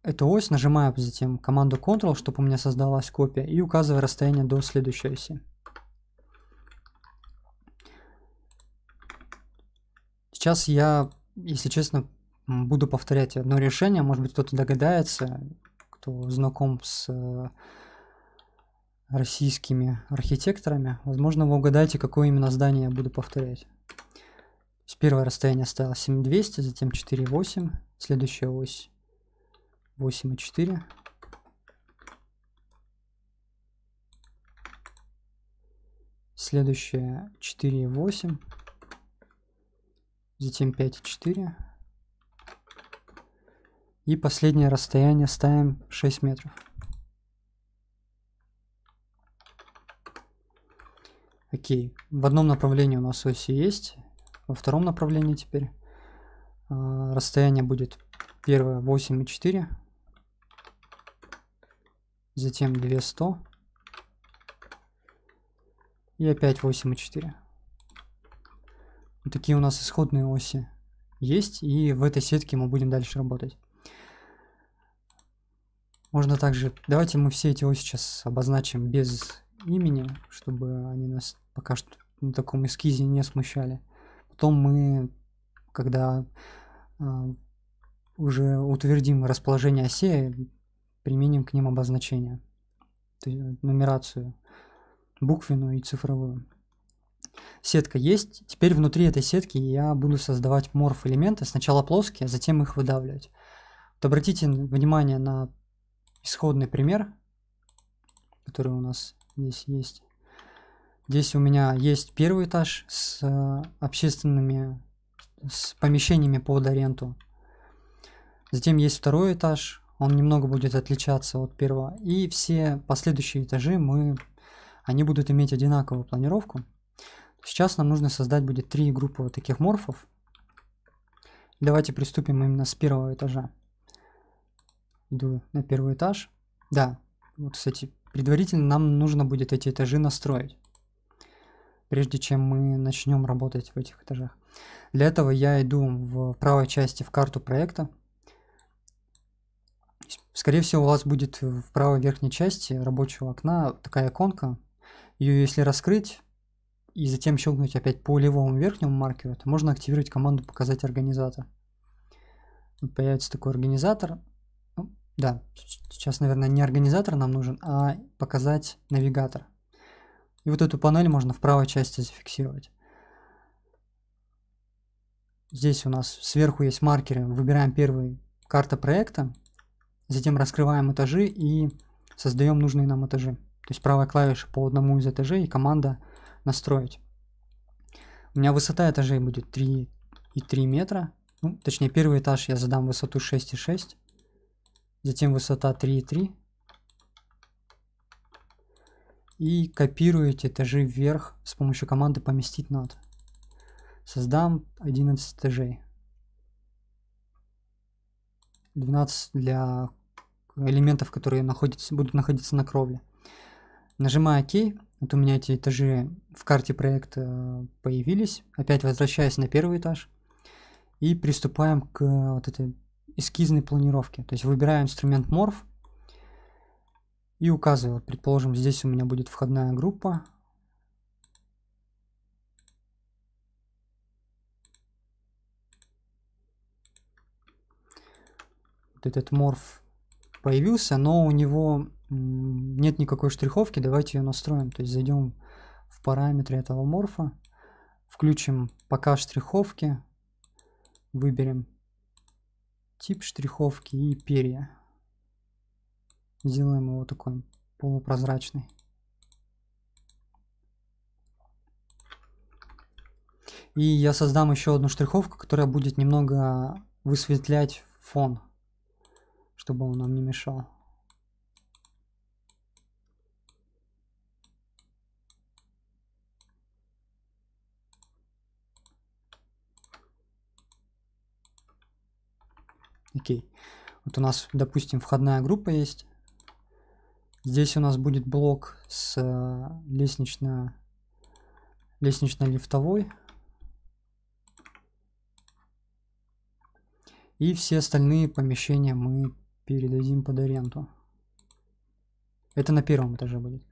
эту ось нажимаю затем команду Ctrl, чтобы у меня создалась копия, и указываю расстояние до следующей оси. Сейчас я, если честно, буду повторять одно решение, может быть кто-то догадается, кто знаком с э, российскими архитекторами, возможно вы угадаете, какое именно здание я буду повторять. С первое расстояние стало 7200, затем 4,8, следующая ось 8,4. Следующая 4,8, затем 5,4. И последнее расстояние ставим 6 метров. Окей, в одном направлении у нас оси есть, во втором направлении теперь. А, расстояние будет первое 8,4. Затем 200. И опять 8,4. Вот такие у нас исходные оси есть. И в этой сетке мы будем дальше работать. Можно также... Давайте мы все эти оси сейчас обозначим без имени, чтобы они нас пока что на таком эскизе не смущали. Потом мы, когда э, уже утвердим расположение осей, применим к ним обозначение, то есть нумерацию буквенную и цифровую. Сетка есть. Теперь внутри этой сетки я буду создавать морф элементы, сначала плоские, а затем их выдавливать. Вот обратите внимание на исходный пример, который у нас здесь есть. Здесь у меня есть первый этаж с э, общественными с помещениями под аренду. Затем есть второй этаж, он немного будет отличаться от первого. И все последующие этажи мы, они будут иметь одинаковую планировку. Сейчас нам нужно создать будет три группы вот таких морфов. Давайте приступим именно с первого этажа. Иду на первый этаж. Да, вот, кстати, предварительно нам нужно будет эти этажи настроить прежде чем мы начнем работать в этих этажах. Для этого я иду в правой части в карту проекта. Скорее всего, у вас будет в правой верхней части рабочего окна такая иконка. Ее если раскрыть и затем щелкнуть опять по левому верхнему маркеру, то можно активировать команду «Показать организатор». Появится такой организатор. Ну, да, сейчас, наверное, не организатор нам нужен, а показать навигатор. И вот эту панель можно в правой части зафиксировать. Здесь у нас сверху есть маркеры. Выбираем первый карта проекта. Затем раскрываем этажи и создаем нужные нам этажи. То есть правая клавиша по одному из этажей и команда настроить. У меня высота этажей будет 3,3 метра. Ну, точнее, первый этаж я задам высоту 6,6. затем высота 3,3 и копируете этажи вверх с помощью команды поместить над. Создам 11 этажей. 12 для элементов, которые находятся, будут находиться на кровле. Нажимаю ОК. Вот у меня эти этажи в карте проекта появились. Опять возвращаюсь на первый этаж. И приступаем к вот этой эскизной планировке. То есть выбираю инструмент Morph и указываю. Предположим, здесь у меня будет входная группа. Вот этот морф появился, но у него нет никакой штриховки. Давайте ее настроим. То есть зайдем в параметры этого морфа, включим пока штриховки, выберем тип штриховки и перья. Сделаем его такой полупрозрачный. И я создам еще одну штриховку, которая будет немного высветлять фон, чтобы он нам не мешал. Окей. Вот у нас, допустим, входная группа есть. Здесь у нас будет блок с э, лестнично лестнично-лифтовой. И все остальные помещения мы передадим под аренду. Это на первом этаже будет.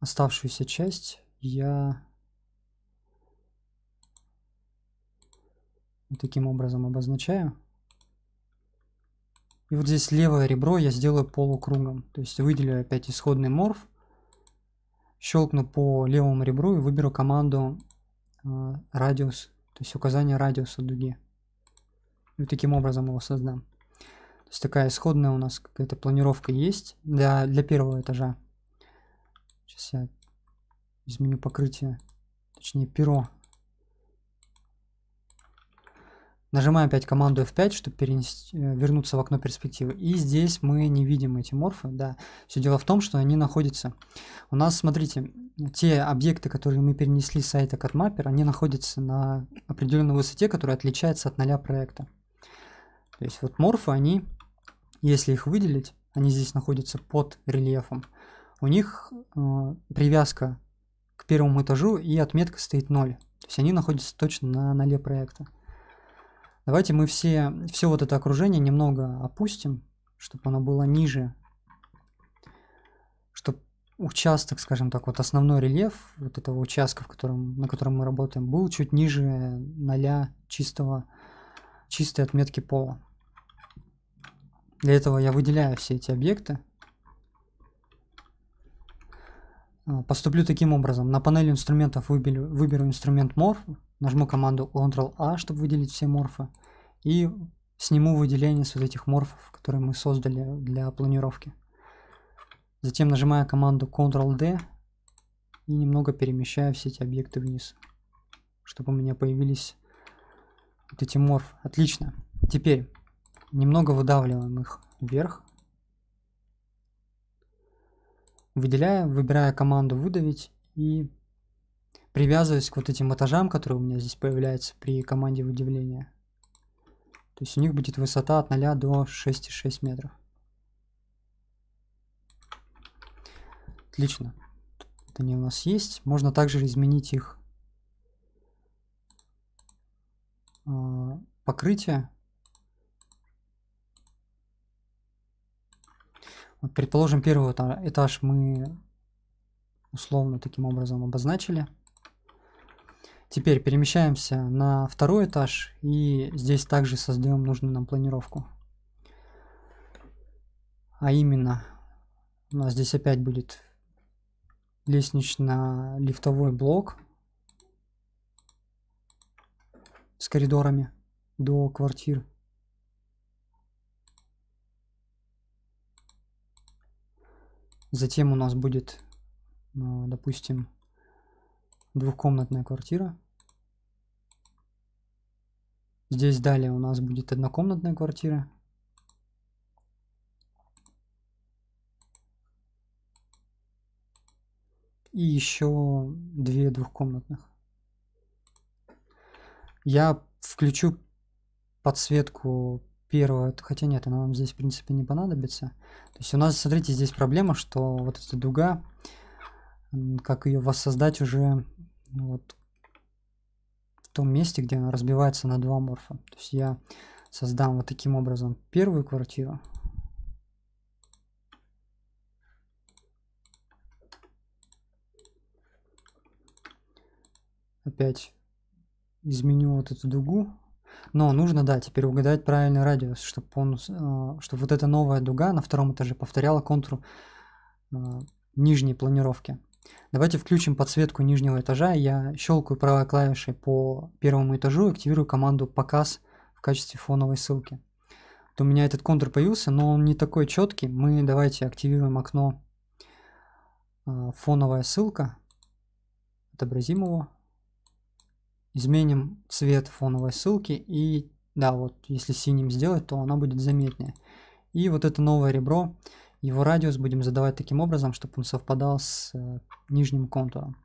Оставшуюся часть я таким образом обозначаю. И вот здесь левое ребро я сделаю полукругом. То есть выделю опять исходный морф, щелкну по левому ребру и выберу команду э, радиус, то есть указание радиуса дуги. И таким образом его создам. То есть такая исходная у нас какая-то планировка есть для, для первого этажа. Сейчас я изменю покрытие, точнее перо Нажимаем опять команду F5, чтобы перенести, э, вернуться в окно перспективы. И здесь мы не видим эти морфы. Да. Все дело в том, что они находятся... У нас, смотрите, те объекты, которые мы перенесли с сайта CatMapper, они находятся на определенной высоте, которая отличается от ноля проекта. То есть вот морфы, они, если их выделить, они здесь находятся под рельефом. У них э, привязка к первому этажу и отметка стоит 0. То есть они находятся точно на ноле проекта. Давайте мы все, все вот это окружение немного опустим, чтобы оно было ниже. Чтобы участок, скажем так, вот основной рельеф вот этого участка, в котором, на котором мы работаем, был чуть ниже ноля чистого, чистой отметки пола. Для этого я выделяю все эти объекты. А, поступлю таким образом. На панели инструментов выберу, выберу инструмент Morph, нажму команду Ctrl-A, чтобы выделить все морфы, и сниму выделение с вот этих морфов, которые мы создали для планировки. Затем нажимаю команду Ctrl-D и немного перемещаю все эти объекты вниз, чтобы у меня появились вот эти морфы. Отлично. Теперь немного выдавливаем их вверх. Выделяю, выбираю команду выдавить и привязываюсь к вот этим этажам, которые у меня здесь появляются при команде выделения. То есть у них будет высота от 0 до 6,6 метров. Отлично. Вот они у нас есть. Можно также изменить их э, покрытие. Вот, предположим, первый этаж мы условно таким образом обозначили. Теперь перемещаемся на второй этаж и здесь также создаем нужную нам планировку. А именно, у нас здесь опять будет лестнично-лифтовой блок с коридорами до квартир. Затем у нас будет, ну, допустим, двухкомнатная квартира. Здесь далее у нас будет однокомнатная квартира. И еще две двухкомнатных. Я включу подсветку первого, хотя нет, она вам здесь в принципе не понадобится. То есть у нас, смотрите, здесь проблема, что вот эта дуга, как ее воссоздать уже ну, вот том месте, где она разбивается на два морфа. То есть я создам вот таким образом первую квартиру. Опять изменю вот эту дугу. Но нужно, да, теперь угадать правильный радиус, чтобы он, э, чтобы вот эта новая дуга на втором этаже повторяла контур э, нижней планировки. Давайте включим подсветку нижнего этажа. Я щелкаю правой клавишей по первому этажу, активирую команду показ в качестве фоновой ссылки. Вот у меня этот контур появился, но он не такой четкий. Мы давайте активируем окно э, фоновая ссылка. Отобразим его. Изменим цвет фоновой ссылки и да, вот если синим сделать, то она будет заметнее. И вот это новое ребро его радиус будем задавать таким образом, чтобы он совпадал с э, нижним контуром.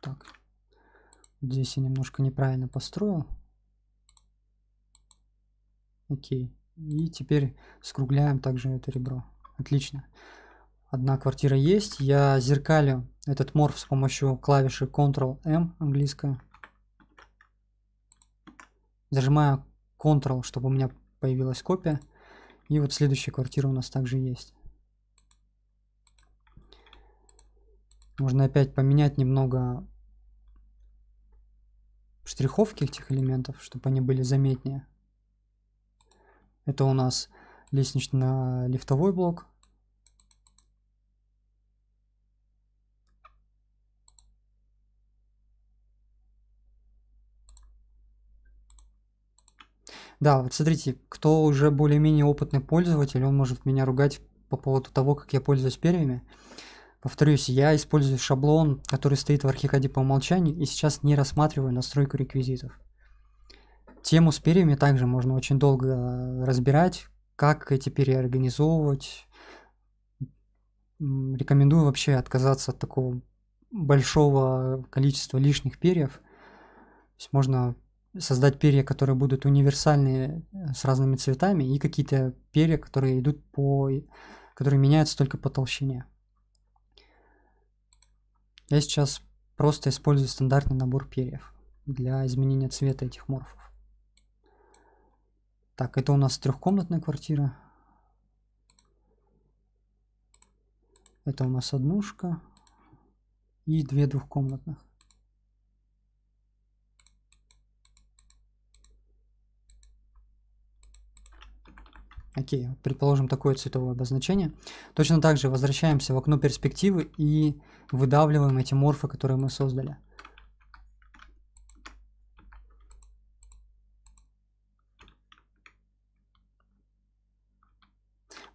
Так, здесь я немножко неправильно построил. Окей. И теперь скругляем также это ребро. Отлично. Одна квартира есть. Я зеркалю этот морф с помощью клавиши Ctrl-M английская. Зажимаю Ctrl, чтобы у меня появилась копия. И вот следующая квартира у нас также есть. Можно опять поменять немного штриховки этих элементов, чтобы они были заметнее. Это у нас лестнично-лифтовой блок. Да, вот смотрите, кто уже более-менее опытный пользователь, он может меня ругать по поводу того, как я пользуюсь первыми. Повторюсь, я использую шаблон, который стоит в архикаде по умолчанию, и сейчас не рассматриваю настройку реквизитов. Тему с перьями также можно очень долго разбирать, как эти перья организовывать. Рекомендую вообще отказаться от такого большого количества лишних перьев. То есть можно создать перья, которые будут универсальные э, с разными цветами, и какие-то перья, которые идут по... которые меняются только по толщине. Я сейчас просто использую стандартный набор перьев для изменения цвета этих морфов. Так, это у нас трехкомнатная квартира. Это у нас однушка и две двухкомнатных. Окей, предположим такое цветовое обозначение. Точно так же возвращаемся в окно перспективы и выдавливаем эти морфы, которые мы создали.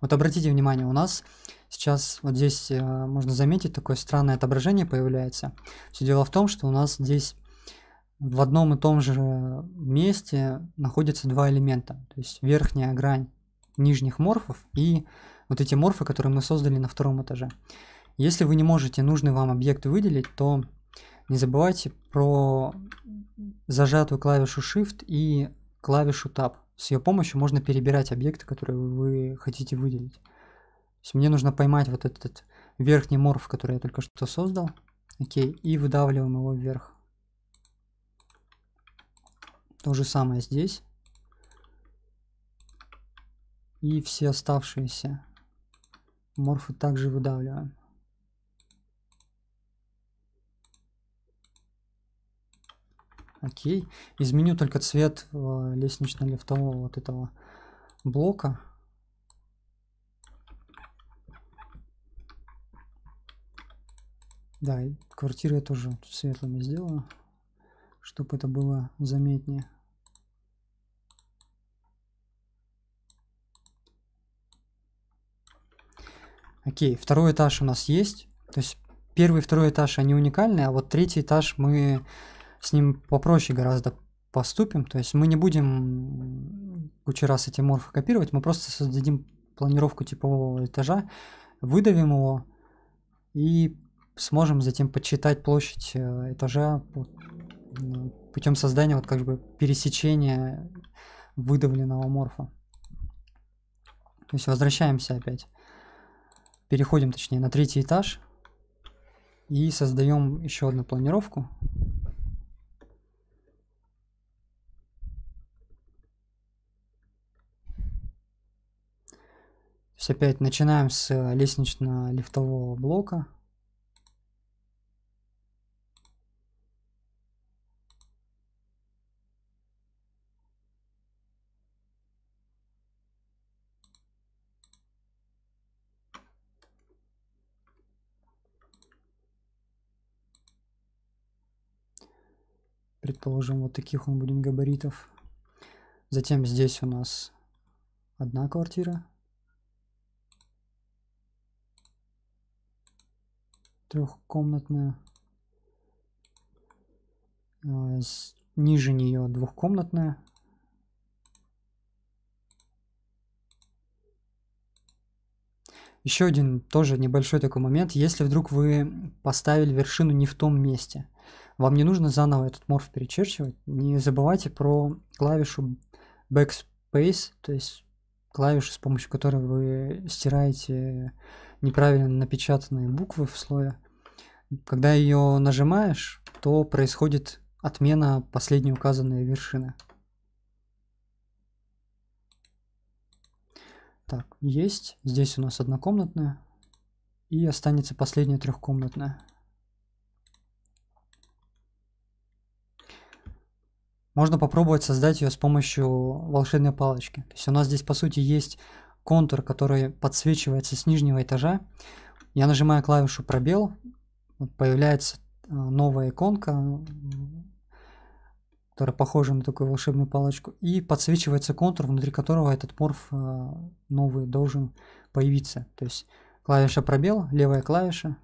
Вот обратите внимание, у нас сейчас вот здесь э, можно заметить такое странное отображение появляется. Все дело в том, что у нас здесь в одном и том же месте находятся два элемента. То есть верхняя грань нижних морфов и вот эти морфы, которые мы создали на втором этаже. Если вы не можете нужный вам объект выделить, то не забывайте про зажатую клавишу Shift и клавишу Tab. С ее помощью можно перебирать объекты, которые вы хотите выделить. То есть мне нужно поймать вот этот верхний морф, который я только что создал. Окей, и выдавливаем его вверх. То же самое здесь. И все оставшиеся морфы также выдавливаем. Окей. Изменю только цвет э, лестнично-лифтового вот этого блока. Да, и квартиры я тоже светлыми сделаю, чтобы это было заметнее. Окей, второй этаж у нас есть. То есть первый и второй этаж, они уникальны, а вот третий этаж мы с ним попроще гораздо поступим. То есть мы не будем кучу раз эти морфы копировать, мы просто создадим планировку типового этажа, выдавим его и сможем затем подсчитать площадь э, этажа путем создания вот как бы пересечения выдавленного морфа. То есть возвращаемся опять. Переходим, точнее, на третий этаж и создаем еще одну планировку. То есть опять начинаем с лестнично-лифтового блока. Предположим, вот таких он будет габаритов. Затем здесь у нас одна квартира. Трехкомнатная. А, ниже нее двухкомнатная. Еще один тоже небольшой такой момент. Если вдруг вы поставили вершину не в том месте – вам не нужно заново этот морф перечерчивать. Не забывайте про клавишу Backspace, то есть клавишу, с помощью которой вы стираете неправильно напечатанные буквы в слое. Когда ее нажимаешь, то происходит отмена последней указанной вершины. Так, есть. Здесь у нас однокомнатная. И останется последняя трехкомнатная. Можно попробовать создать ее с помощью волшебной палочки. То есть у нас здесь по сути есть контур, который подсвечивается с нижнего этажа. Я нажимаю клавишу пробел, появляется э, новая иконка, которая похожа на такую волшебную палочку, и подсвечивается контур, внутри которого этот морф э, новый должен появиться. То есть клавиша пробел, левая клавиша,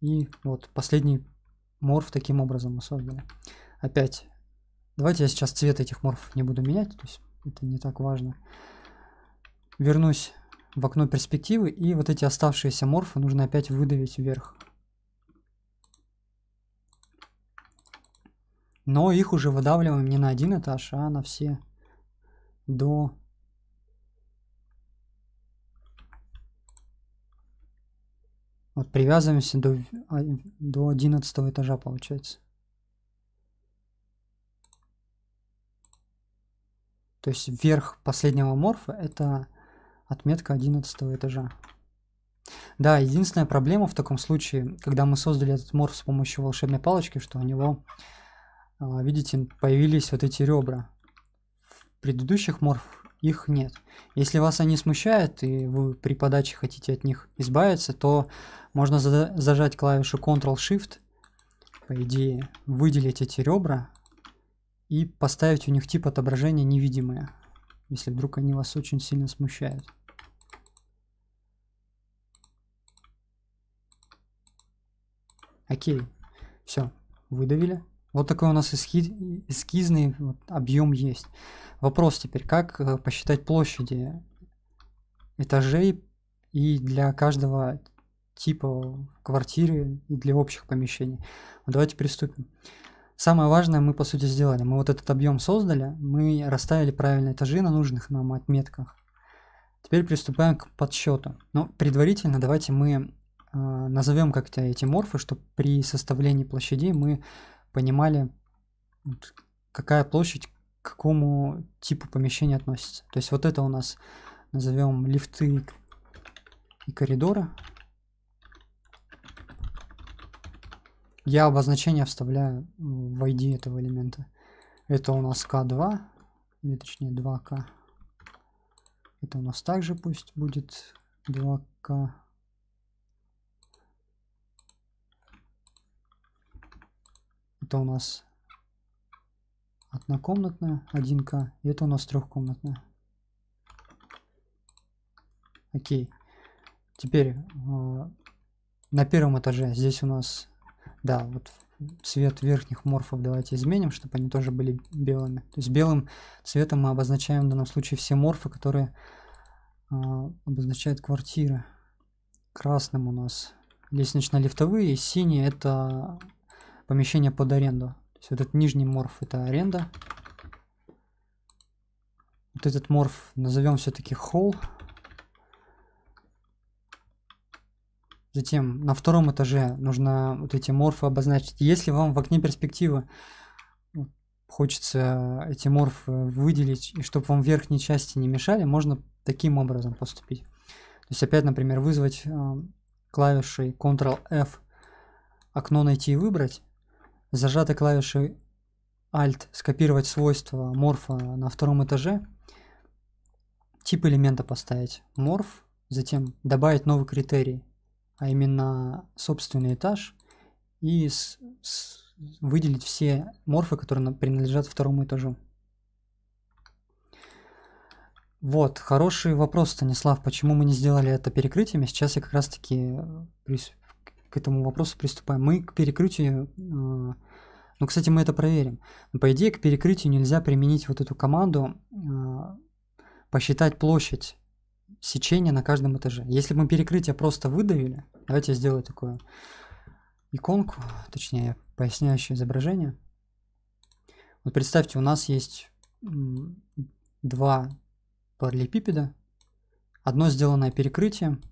и вот последний морф таким образом мы создали. Опять Давайте я сейчас цвет этих морфов не буду менять, то есть это не так важно. Вернусь в окно перспективы, и вот эти оставшиеся морфы нужно опять выдавить вверх. Но их уже выдавливаем не на один этаж, а на все до Вот привязываемся до, а, до 11 этажа, получается. То есть вверх последнего морфа это отметка 11 этажа. Да, единственная проблема в таком случае, когда мы создали этот морф с помощью волшебной палочки, что у него, а, видите, появились вот эти ребра. В предыдущих морфах их нет. Если вас они смущают, и вы при подаче хотите от них избавиться, то можно зажать клавишу Ctrl-Shift, по идее, выделить эти ребра, и поставить у них тип отображения невидимое, если вдруг они вас очень сильно смущают. Окей, все, выдавили. Вот такой у нас эски эскизный вот, объем есть. Вопрос теперь, как э, посчитать площади этажей и для каждого типа квартиры и для общих помещений. Давайте приступим. Самое важное мы по сути сделали. Мы вот этот объем создали, мы расставили правильные этажи на нужных нам отметках. Теперь приступаем к подсчету. Но предварительно давайте мы э, назовем как-то эти морфы, чтобы при составлении площадей мы понимали, какая площадь к какому типу помещения относится. То есть вот это у нас назовем лифты и коридоры. Я обозначение вставляю в ID этого элемента. Это у нас К2, или точнее 2К. Это у нас также пусть будет 2К. Это у нас однокомнатная 1К, и это у нас трехкомнатная. Окей. Теперь а, на первом этаже здесь у нас, да, вот цвет верхних морфов давайте изменим, чтобы они тоже были белыми. То есть белым цветом мы обозначаем в данном случае все морфы, которые э, обозначают квартиры. Красным у нас лестнично-лифтовые, синий это помещение под аренду. То есть вот этот нижний морф это аренда. Вот этот морф назовем все-таки холл. Затем на втором этаже нужно вот эти морфы обозначить. Если вам в окне перспективы хочется эти морфы выделить, и чтобы вам верхней части не мешали, можно таким образом поступить. То есть опять, например, вызвать э, клавишей Ctrl-F окно найти и выбрать, зажатой клавишей Alt скопировать свойства морфа на втором этаже, тип элемента поставить морф, затем добавить новый критерий а именно собственный этаж, и с, с, выделить все морфы, которые принадлежат второму этажу. Вот, хороший вопрос, Станислав, почему мы не сделали это перекрытиями? Сейчас я как раз-таки э, к этому вопросу приступаю. Мы к перекрытию, э, ну, кстати, мы это проверим. По идее, к перекрытию нельзя применить вот эту команду э, посчитать площадь сечение на каждом этаже. Если бы мы перекрытие просто выдавили, давайте я сделаю такую иконку, точнее поясняющее изображение. Вот представьте, у нас есть два параллелепипеда, одно сделанное перекрытием,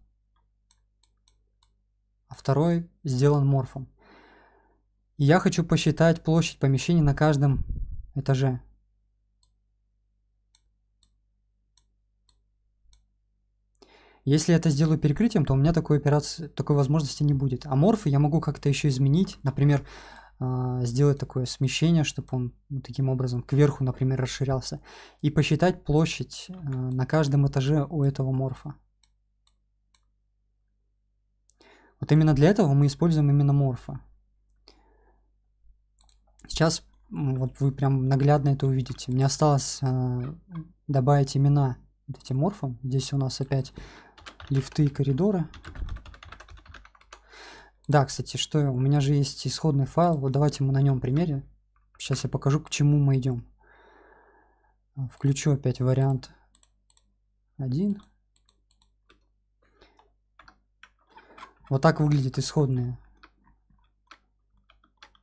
а второй сделан морфом. И я хочу посчитать площадь помещений на каждом этаже. Если я это сделаю перекрытием, то у меня такой операции, такой возможности не будет. А морфы я могу как-то еще изменить. Например, а, сделать такое смещение, чтобы он таким образом кверху, например, расширялся. И посчитать площадь а, на каждом этаже у этого морфа. Вот именно для этого мы используем именно морфа. Сейчас вот вы прям наглядно это увидите. Мне осталось э, добавить имена этим морфам. Здесь у нас опять лифты и коридоры. Да, кстати, что у меня же есть исходный файл. Вот давайте мы на нем примере. Сейчас я покажу, к чему мы идем. Включу опять вариант 1. Вот так выглядит исходные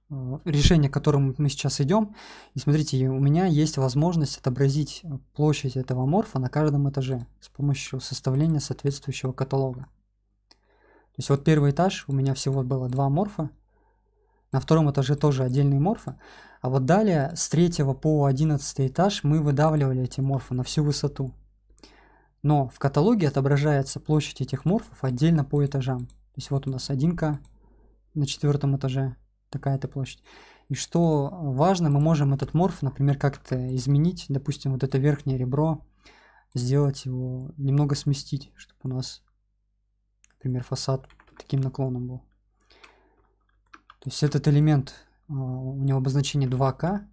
решение, к которому мы сейчас идем. И смотрите, у меня есть возможность отобразить площадь этого морфа на каждом этаже с помощью составления соответствующего каталога. То есть вот первый этаж, у меня всего было два морфа, на втором этаже тоже отдельные морфы, а вот далее с третьего по одиннадцатый этаж мы выдавливали эти морфы на всю высоту. Но в каталоге отображается площадь этих морфов отдельно по этажам. То есть вот у нас 1К на четвертом этаже, такая-то площадь. И что важно, мы можем этот морф, например, как-то изменить, допустим, вот это верхнее ребро, сделать его, немного сместить, чтобы у нас, например, фасад таким наклоном был. То есть этот элемент, а, у него обозначение 2К.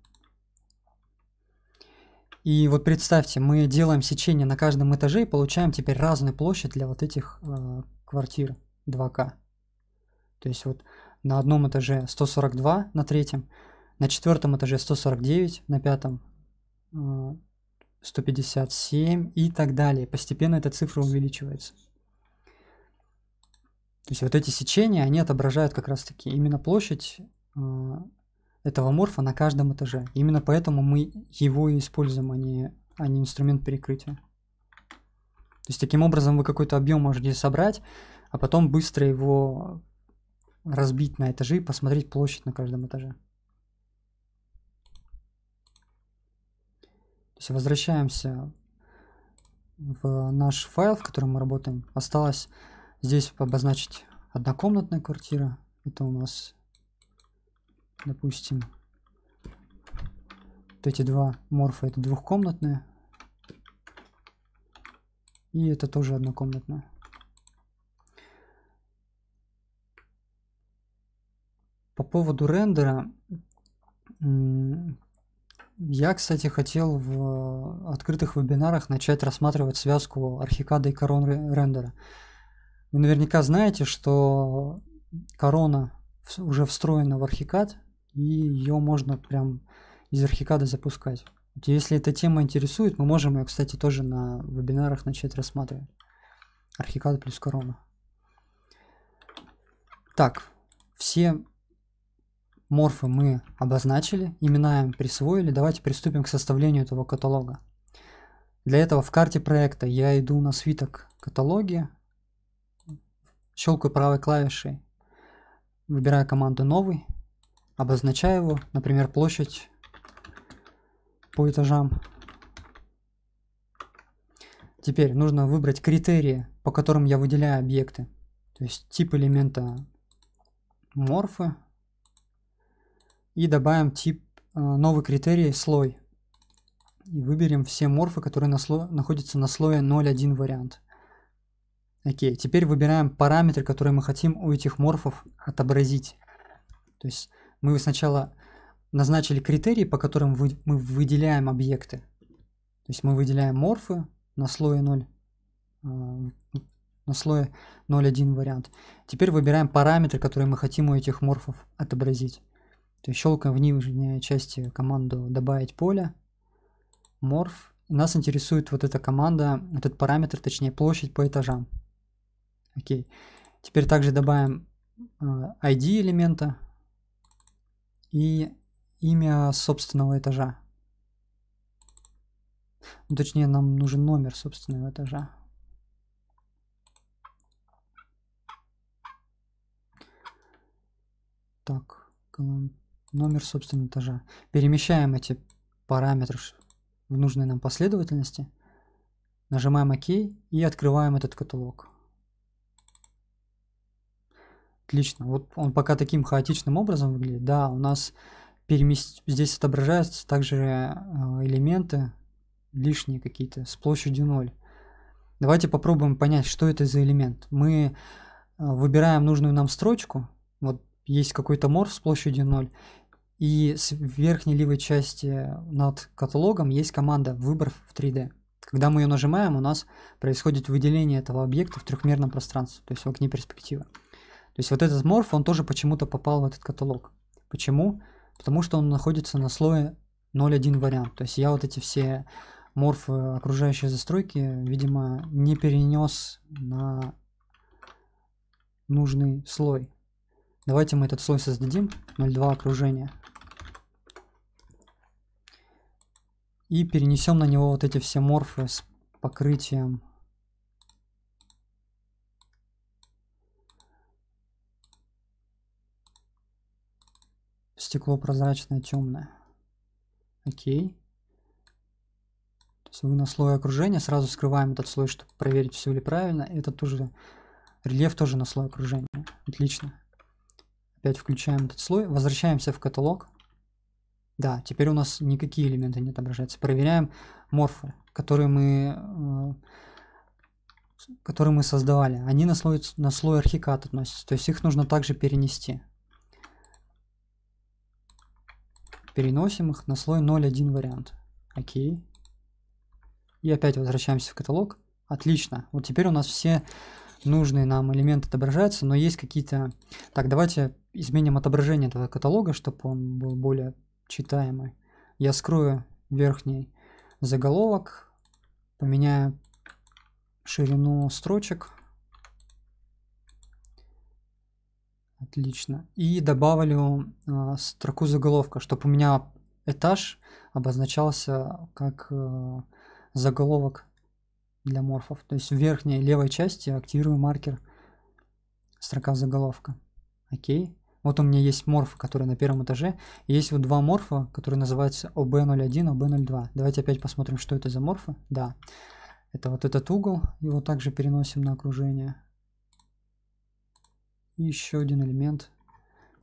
И вот представьте, мы делаем сечение на каждом этаже и получаем теперь разную площадь для вот этих э, квартир 2К. То есть вот на одном этаже 142 на третьем, на четвертом этаже 149, на пятом 157 э, и так далее. Постепенно эта цифра увеличивается. То есть вот эти сечения, они отображают как раз таки именно площадь э, этого морфа на каждом этаже. Именно поэтому мы его и используем, а не, а не инструмент перекрытия. То есть таким образом вы какой-то объем можете собрать, а потом быстро его разбить на этажи и посмотреть площадь на каждом этаже. То есть возвращаемся в наш файл, в котором мы работаем. Осталось здесь обозначить однокомнатная квартира. Это у нас, допустим, вот эти два морфа это двухкомнатные. И это тоже однокомнатная. По поводу рендера, я, кстати, хотел в открытых вебинарах начать рассматривать связку архикада и корон рендера. Вы наверняка знаете, что корона уже встроена в архикад, и ее можно прям из архикада запускать. Если эта тема интересует, мы можем ее, кстати, тоже на вебинарах начать рассматривать. Архикад плюс корона. Так, все морфы мы обозначили, имена им присвоили. Давайте приступим к составлению этого каталога. Для этого в карте проекта я иду на свиток каталоги, щелкаю правой клавишей, выбираю команду «Новый», обозначаю его, например, площадь по этажам. Теперь нужно выбрать критерии, по которым я выделяю объекты. То есть тип элемента морфы. И добавим тип, э, новый критерий слой. И выберем все морфы, которые на сло... находятся на слое 0.1 вариант. Окей, теперь выбираем параметры, которые мы хотим у этих морфов отобразить. То есть мы сначала назначили критерии, по которым вы, мы выделяем объекты. То есть мы выделяем морфы на слое 0, э, на слое 0.1 вариант. Теперь выбираем параметры, которые мы хотим у этих морфов отобразить. То есть щелкаем в нижней части команду «Добавить поле», «Морф». Нас интересует вот эта команда, этот параметр, точнее площадь по этажам. Окей. Теперь также добавим э, ID элемента и имя собственного этажа. Ну, точнее, нам нужен номер собственного этажа. Так, номер собственного этажа. Перемещаем эти параметры в нужной нам последовательности. Нажимаем ОК и открываем этот каталог. Отлично. Вот он пока таким хаотичным образом выглядит. Да, у нас перемест... здесь отображаются также э, элементы лишние какие-то с площадью 0. Давайте попробуем понять, что это за элемент. Мы э, выбираем нужную нам строчку. Вот есть какой-то морф с площадью 0, и с верхней левой части над каталогом есть команда «Выбор в 3D». Когда мы ее нажимаем, у нас происходит выделение этого объекта в трехмерном пространстве, то есть в окне перспективы. То есть вот этот морф, он тоже почему-то попал в этот каталог. Почему? Потому что он находится на слое 0.1 вариант. То есть я вот эти все морфы окружающей застройки, видимо, не перенес на нужный слой. Давайте мы этот слой создадим, 0.2 окружения. И перенесем на него вот эти все морфы с покрытием стекло прозрачное, темное. Окей. То есть вы на слой окружения сразу скрываем этот слой, чтобы проверить, все ли правильно. Это тоже рельеф тоже на слой окружения. Отлично. Опять включаем этот слой, возвращаемся в каталог. Да, теперь у нас никакие элементы не отображаются. Проверяем морфы, которые мы, э, которые мы создавали. Они на слой, на слой архикат относятся, то есть их нужно также перенести. Переносим их на слой 0.1 вариант. Окей. И опять возвращаемся в каталог. Отлично. Вот теперь у нас все нужные нам элементы отображаются, но есть какие-то... Так, давайте изменим отображение этого каталога, чтобы он был более читаемый. Я скрою верхний заголовок, поменяю ширину строчек. Отлично. И добавлю э, строку заголовка, чтобы у меня этаж обозначался как э, заголовок для морфов. То есть в верхней левой части активирую маркер строка заголовка. Окей. Вот у меня есть морф, который на первом этаже. Есть вот два морфа, которые называются OB01, OB02. Давайте опять посмотрим, что это за морфы. Да, это вот этот угол. Его также переносим на окружение. И еще один элемент.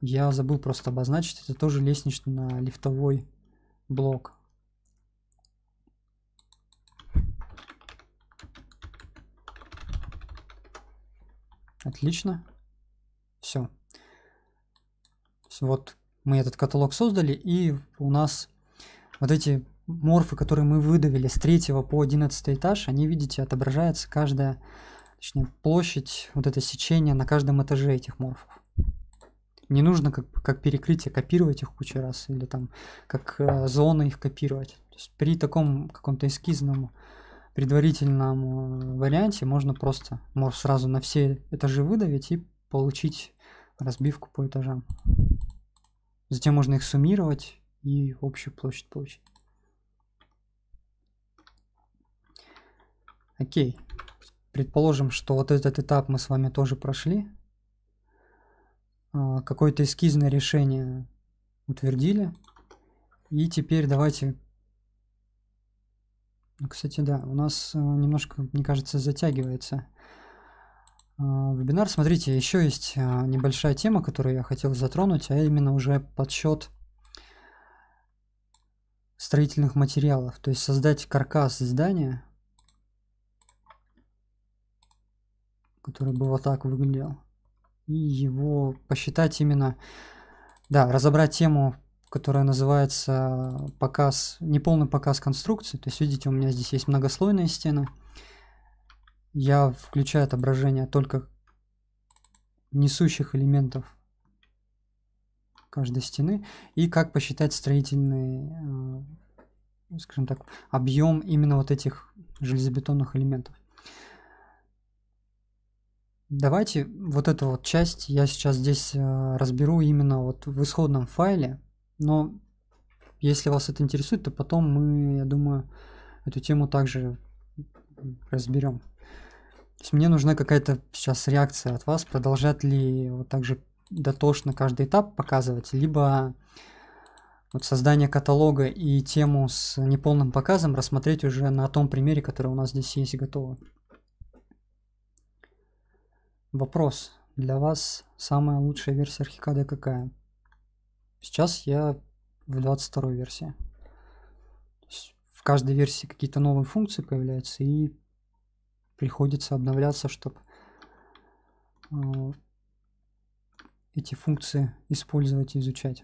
Я забыл просто обозначить. Это тоже лестнично-лифтовой блок. Отлично. Все. Вот мы этот каталог создали, и у нас вот эти морфы, которые мы выдавили с 3 по 11 этаж, они, видите, отображается каждая, точнее, площадь, вот это сечение на каждом этаже этих морфов. Не нужно как, как перекрытие копировать их кучу раз или там как э, зоны их копировать. То есть при таком каком-то эскизном предварительном варианте можно просто может сразу на все этажи выдавить и получить разбивку по этажам. Затем можно их суммировать и общую площадь получить. Окей. Предположим, что вот этот этап мы с вами тоже прошли. А, какое-то эскизное решение утвердили. И теперь давайте... Ну, кстати, да, у нас э, немножко, мне кажется, затягивается вебинар. Смотрите, еще есть а, небольшая тема, которую я хотел затронуть, а именно уже подсчет строительных материалов. То есть создать каркас здания, который бы вот так выглядел и его посчитать именно, да, разобрать тему, которая называется показ, неполный показ конструкции. То есть, видите, у меня здесь есть многослойные стены. Я включаю отображение только несущих элементов каждой стены и как посчитать строительный, э, скажем так, объем именно вот этих железобетонных элементов. Давайте вот эту вот часть я сейчас здесь э, разберу именно вот в исходном файле, но если вас это интересует, то потом мы, я думаю, эту тему также разберем. То есть мне нужна какая-то сейчас реакция от вас, продолжать ли вот так же дотошно каждый этап показывать, либо вот создание каталога и тему с неполным показом рассмотреть уже на том примере, который у нас здесь есть готово. Вопрос. Для вас самая лучшая версия архикада какая? Сейчас я в 22 версии. В каждой версии какие-то новые функции появляются и приходится обновляться, чтобы э, эти функции использовать и изучать.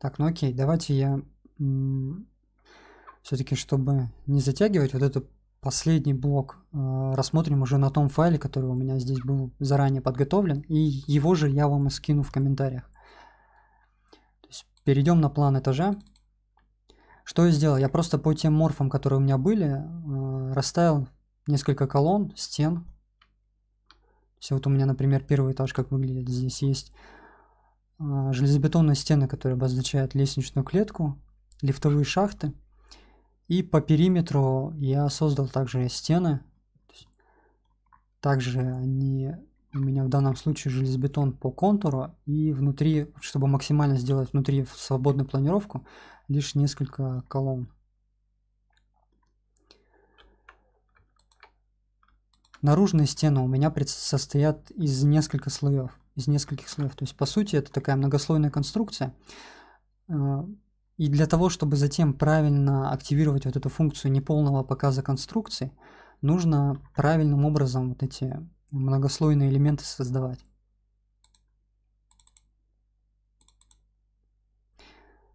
Так, ну окей, давайте я все-таки, чтобы не затягивать вот этот последний блок, э, рассмотрим уже на том файле, который у меня здесь был заранее подготовлен, и его же я вам и скину в комментариях. Перейдем на план этажа. Что я сделал? Я просто по тем морфам, которые у меня были, э, расставил несколько колонн, стен. Все вот у меня, например, первый этаж как выглядит. Здесь есть железобетонные стены, которые обозначают лестничную клетку, лифтовые шахты. И по периметру я создал также стены. Также они у меня в данном случае железобетон по контуру. И внутри, чтобы максимально сделать внутри свободную планировку, лишь несколько колонн. Наружные стены у меня состоят из нескольких слоев из нескольких слоев. То есть, по сути, это такая многослойная конструкция. Э, и для того, чтобы затем правильно активировать вот эту функцию неполного показа конструкции, нужно правильным образом вот эти многослойные элементы создавать.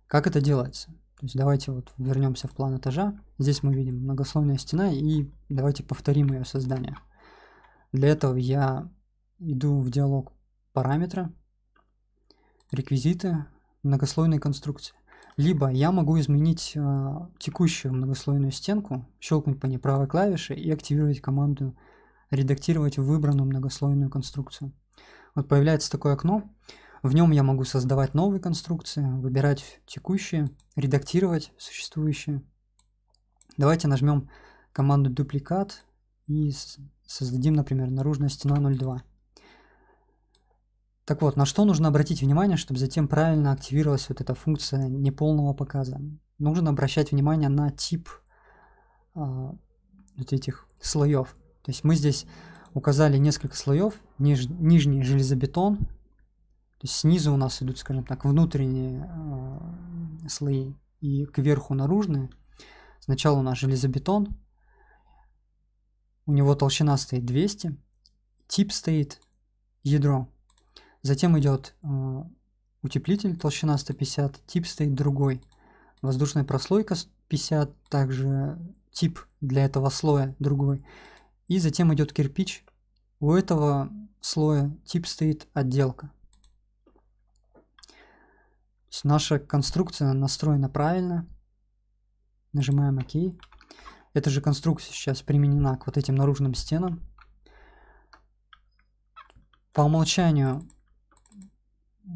Как это делается? То есть давайте вот вернемся в план этажа. Здесь мы видим многослойная стена и давайте повторим ее создание. Для этого я иду в диалог параметры, реквизиты, многослойной конструкции. Либо я могу изменить э, текущую многослойную стенку, щелкнуть по ней правой клавишей и активировать команду «Редактировать выбранную многослойную конструкцию». Вот появляется такое окно. В нем я могу создавать новые конструкции, выбирать текущие, редактировать существующие. Давайте нажмем команду «Дубликат» и создадим, например, наружная стена 02. Так вот, на что нужно обратить внимание, чтобы затем правильно активировалась вот эта функция неполного показа? Нужно обращать внимание на тип э, вот этих слоев. То есть мы здесь указали несколько слоев. Ниж, нижний железобетон, то есть снизу у нас идут, скажем так, внутренние э, слои и кверху наружные. Сначала у нас железобетон, у него толщина стоит 200, тип стоит ядро. Затем идет э, утеплитель, толщина 150, тип стоит другой. Воздушная прослойка 50, также тип для этого слоя другой. И затем идет кирпич. У этого слоя тип стоит отделка. наша конструкция настроена правильно. Нажимаем ОК. Эта же конструкция сейчас применена к вот этим наружным стенам. По умолчанию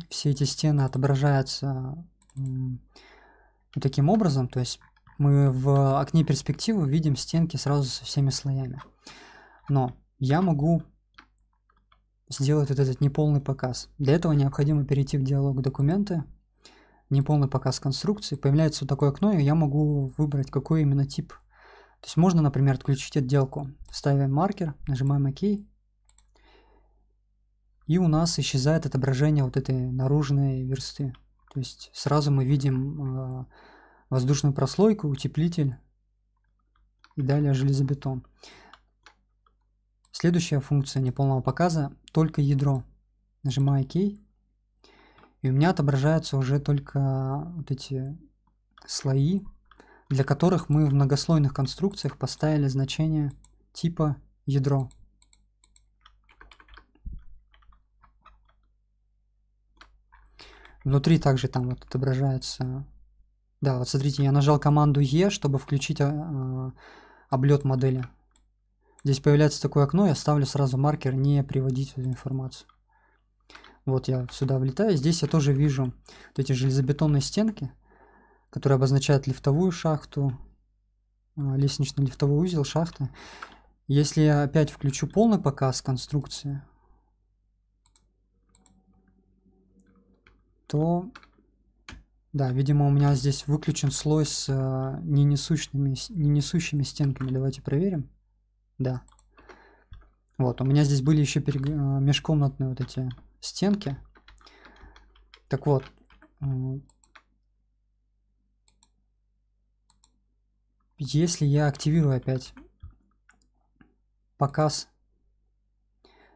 все эти стены отображаются таким образом, то есть мы в окне перспективы видим стенки сразу со всеми слоями. Но я могу сделать вот этот неполный показ. Для этого необходимо перейти в диалог документы, неполный показ конструкции. Появляется вот такое окно, и я могу выбрать, какой именно тип то есть можно, например, отключить отделку. Ставим маркер, нажимаем ОК. И у нас исчезает отображение вот этой наружной версты. То есть сразу мы видим э, воздушную прослойку, утеплитель и далее железобетон. Следующая функция неполного показа – только ядро. Нажимаю ОК. И у меня отображаются уже только вот эти слои для которых мы в многослойных конструкциях поставили значение типа ядро. Внутри также там вот отображается... Да, вот смотрите, я нажал команду E, чтобы включить э, облет модели. Здесь появляется такое окно, я ставлю сразу маркер «Не приводить эту информацию». Вот я сюда влетаю, здесь я тоже вижу вот эти железобетонные стенки который обозначает лифтовую шахту, а, лестнично-лифтовой узел шахты. Если я опять включу полный показ конструкции, то да, видимо у меня здесь выключен слой с э, ненесущими, ненесущими стенками. Давайте проверим. Да. Вот, у меня здесь были еще перег... межкомнатные вот эти стенки. Так вот, Если я активирую опять показ,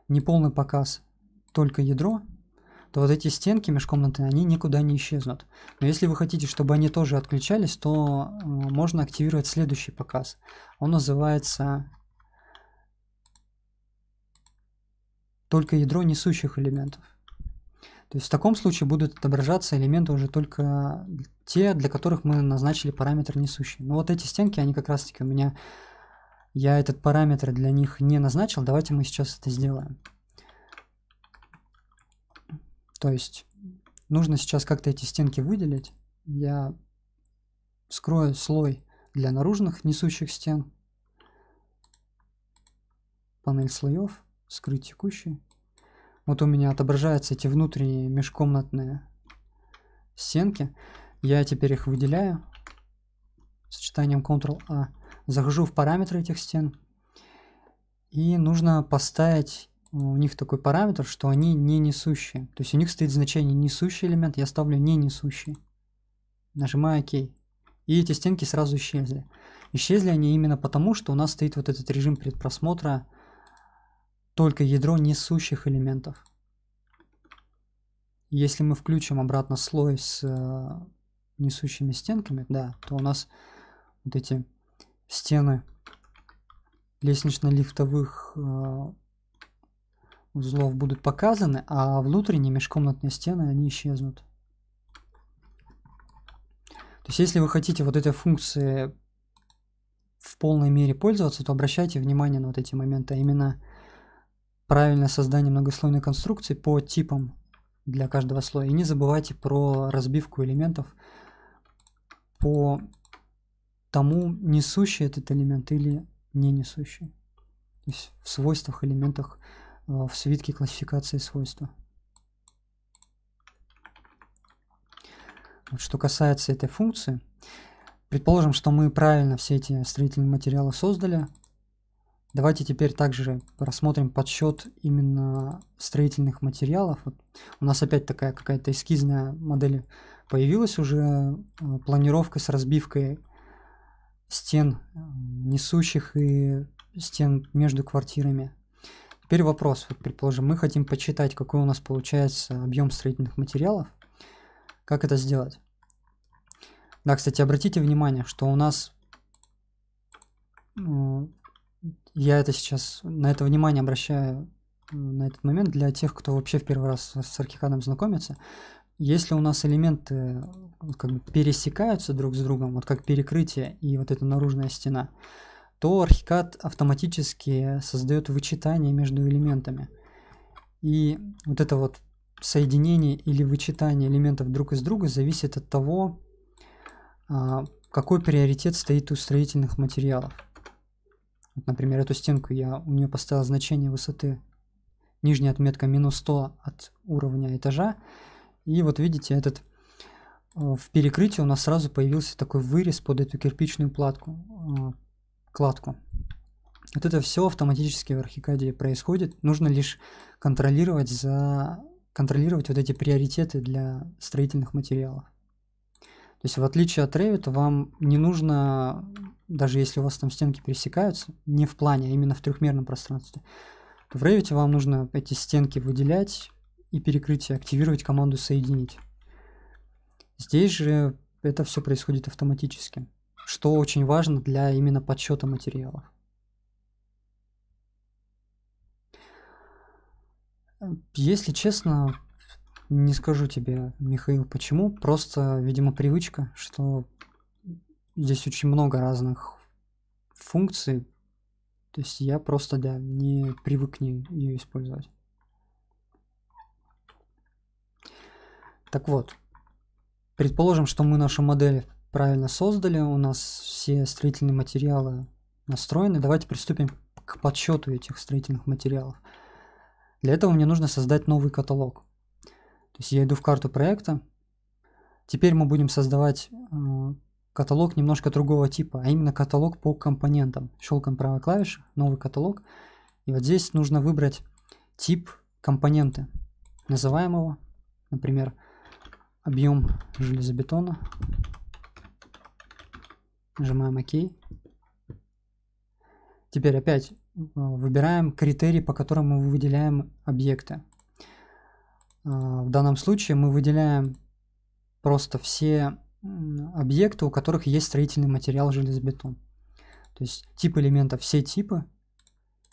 неполный показ, только ядро, то вот эти стенки межкомнатные, они никуда не исчезнут. Но если вы хотите, чтобы они тоже отключались, то э, можно активировать следующий показ. Он называется только ядро несущих элементов. То есть в таком случае будут отображаться элементы уже только те, для которых мы назначили параметр несущий. Но вот эти стенки, они как раз таки у меня... Я этот параметр для них не назначил. Давайте мы сейчас это сделаем. То есть нужно сейчас как-то эти стенки выделить. Я скрою слой для наружных несущих стен. Панель слоев. Скрыть текущий. Вот у меня отображаются эти внутренние межкомнатные стенки. Я теперь их выделяю сочетанием Ctrl-A. Захожу в параметры этих стен. И нужно поставить у них такой параметр, что они не несущие. То есть у них стоит значение несущий элемент, я ставлю не несущий. Нажимаю ОК. И эти стенки сразу исчезли. Исчезли они именно потому, что у нас стоит вот этот режим предпросмотра только ядро несущих элементов. Если мы включим обратно слой с э, несущими стенками, да, то у нас вот эти стены лестнично-лифтовых э, узлов будут показаны, а внутренние межкомнатные стены, они исчезнут. То есть, если вы хотите вот этой функции в полной мере пользоваться, то обращайте внимание на вот эти моменты, а именно правильное создание многослойной конструкции по типам для каждого слоя. И не забывайте про разбивку элементов по тому, несущий этот элемент или не несущий. То есть в свойствах элементах в свитке классификации свойства. Вот что касается этой функции, предположим, что мы правильно все эти строительные материалы создали, Давайте теперь также рассмотрим подсчет именно строительных материалов. Вот у нас опять такая какая-то эскизная модель появилась уже, э, планировка с разбивкой стен несущих и стен между квартирами. Теперь вопрос. Вот, предположим, мы хотим почитать, какой у нас получается объем строительных материалов. Как это сделать? Да, кстати, обратите внимание, что у нас... Я это сейчас... На это внимание обращаю на этот момент для тех, кто вообще в первый раз с архикадом знакомится. Если у нас элементы как бы пересекаются друг с другом, вот как перекрытие и вот эта наружная стена, то архикад автоматически создает вычитание между элементами. И вот это вот соединение или вычитание элементов друг из друга зависит от того, а, какой приоритет стоит у строительных материалов. Вот, например, эту стенку я у нее поставил значение высоты нижняя отметка минус 100 от уровня этажа. И вот видите, этот э, в перекрытии у нас сразу появился такой вырез под эту кирпичную платку, кладку. Вот это все автоматически в архикаде происходит. Нужно лишь контролировать, за... контролировать вот эти приоритеты для строительных материалов. То есть в отличие от Revit вам не нужно, даже если у вас там стенки пересекаются, не в плане, а именно в трехмерном пространстве, то в Revit вам нужно эти стенки выделять и перекрытие, активировать команду «Соединить». Здесь же это все происходит автоматически что очень важно для именно подсчета материалов. Если честно, не скажу тебе, Михаил, почему. Просто, видимо, привычка, что здесь очень много разных функций. То есть я просто, да, не привык не ее использовать. Так вот, предположим, что мы нашу модель правильно создали, у нас все строительные материалы настроены. Давайте приступим к подсчету этих строительных материалов. Для этого мне нужно создать новый каталог. То есть я иду в карту проекта. Теперь мы будем создавать э, каталог немножко другого типа, а именно каталог по компонентам. Щелкаем правой клавишей, новый каталог. И вот здесь нужно выбрать тип компоненты. Называем его, например, объем железобетона. Нажимаем ОК. Теперь опять э, выбираем критерии, по которым мы выделяем объекты. А, в данном случае мы выделяем просто все объекты, у которых есть строительный материал железобетон. То есть тип элементов все типы.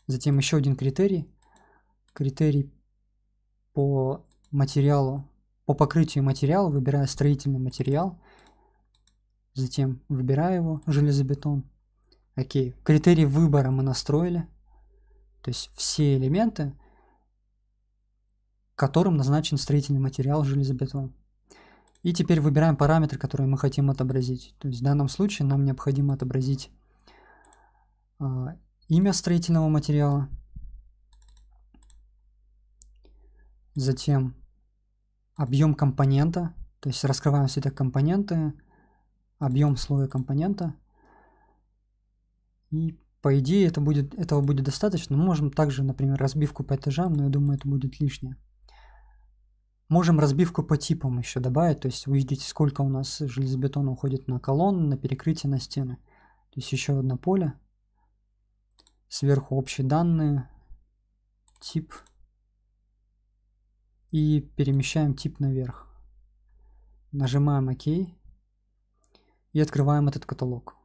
Затем еще один критерий. Критерий по материалу, по покрытию материала, выбираю строительный материал. Затем выбираю его, железобетон. Окей. Критерий выбора мы настроили. То есть все элементы, которым назначен строительный материал железобетон. И теперь выбираем параметры, которые мы хотим отобразить. То есть в данном случае нам необходимо отобразить э, имя строительного материала, затем объем компонента, то есть раскрываем все эти компоненты, объем слоя компонента. И по идее это будет, этого будет достаточно. Мы можем также, например, разбивку по этажам, но я думаю, это будет лишнее. Можем разбивку по типам еще добавить, то есть вы сколько у нас железобетона уходит на колонны, на перекрытие, на стены. То есть еще одно поле. Сверху общие данные, тип. И перемещаем тип наверх. Нажимаем ОК и открываем этот каталог.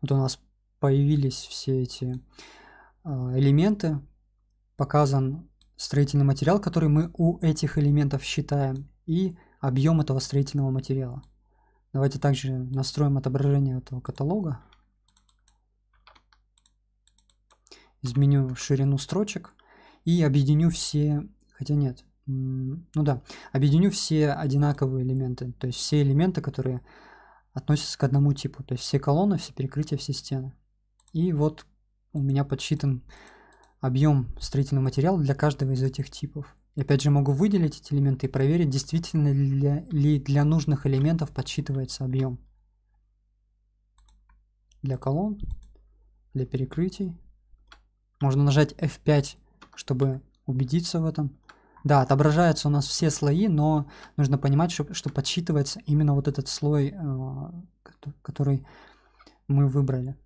Вот у нас появились все эти а, элементы, показан строительный материал, который мы у этих элементов считаем, и объем этого строительного материала. Давайте также настроим отображение этого каталога. Изменю ширину строчек и объединю все, хотя нет, ну да, объединю все одинаковые элементы, то есть все элементы, которые относятся к одному типу, то есть все колонны, все перекрытия, все стены. И вот у меня подсчитан объем строительного материала для каждого из этих типов. И опять же могу выделить эти элементы и проверить, действительно ли, для нужных элементов подсчитывается объем. Для колонн, для перекрытий, Можно нажать F5, чтобы убедиться в этом. Да, отображаются у нас все слои, но нужно понимать, что, что подсчитывается именно вот этот слой, э, который мы выбрали.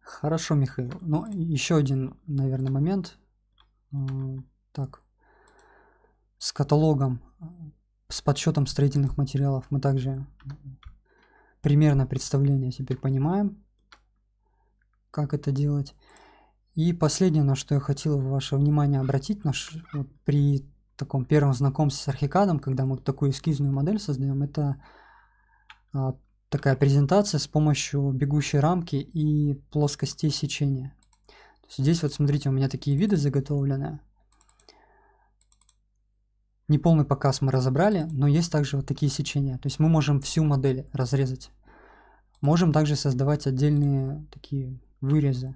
Хорошо, Михаил. Ну, еще один, наверное, момент. Э, так. С каталогом, с подсчетом строительных материалов мы также примерно представление теперь понимаем как это делать. И последнее, на что я хотел ваше внимание обратить, наш, вот, при таком первом знакомстве с архикадом, когда мы такую эскизную модель создаем, это а, такая презентация с помощью бегущей рамки и плоскостей сечения. здесь вот смотрите, у меня такие виды заготовлены. Неполный показ мы разобрали, но есть также вот такие сечения. То есть мы можем всю модель разрезать. Можем также создавать отдельные такие вырезы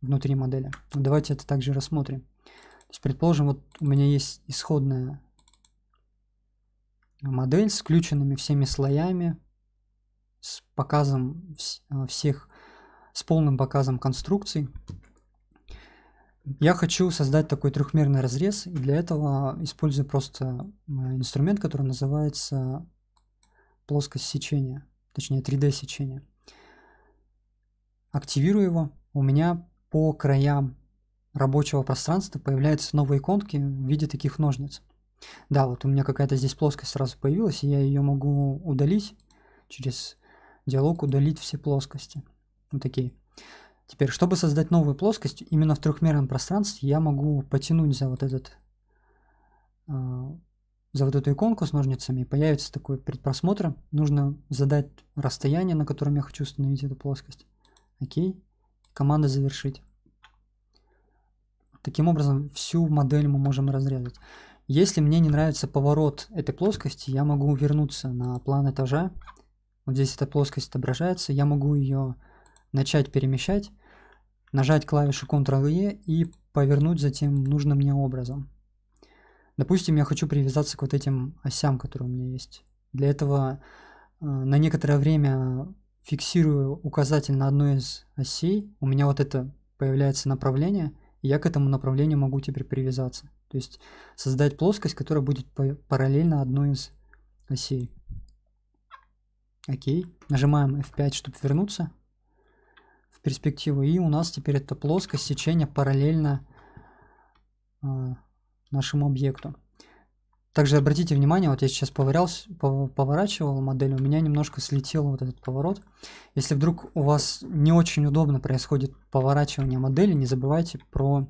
внутри модели. Давайте это также рассмотрим. То есть, предположим, вот у меня есть исходная модель с включенными всеми слоями, с показом всех, с полным показом конструкций. Я хочу создать такой трехмерный разрез, и для этого использую просто э, инструмент, который называется плоскость сечения, точнее 3D сечение активирую его, у меня по краям рабочего пространства появляются новые иконки в виде таких ножниц. Да, вот у меня какая-то здесь плоскость сразу появилась, и я ее могу удалить через диалог удалить все плоскости. Вот такие. Теперь, чтобы создать новую плоскость, именно в трехмерном пространстве я могу потянуть за вот этот э, за вот эту иконку с ножницами, появится такой предпросмотр. Нужно задать расстояние, на котором я хочу установить эту плоскость. Окей. Команда завершить. Таким образом, всю модель мы можем разрезать. Если мне не нравится поворот этой плоскости, я могу вернуться на план этажа. Вот здесь эта плоскость отображается. Я могу ее начать перемещать, нажать клавишу Ctrl-E и повернуть затем нужным мне образом. Допустим, я хочу привязаться к вот этим осям, которые у меня есть. Для этого э, на некоторое время фиксирую указатель на одной из осей, у меня вот это появляется направление, и я к этому направлению могу теперь привязаться. То есть создать плоскость, которая будет параллельно одной из осей. Окей. Нажимаем F5, чтобы вернуться перспективу. И у нас теперь эта плоскость сечения параллельно э, нашему объекту. Также обратите внимание, вот я сейчас поварялся, поворачивал модель, у меня немножко слетел вот этот поворот. Если вдруг у вас не очень удобно происходит поворачивание модели, не забывайте про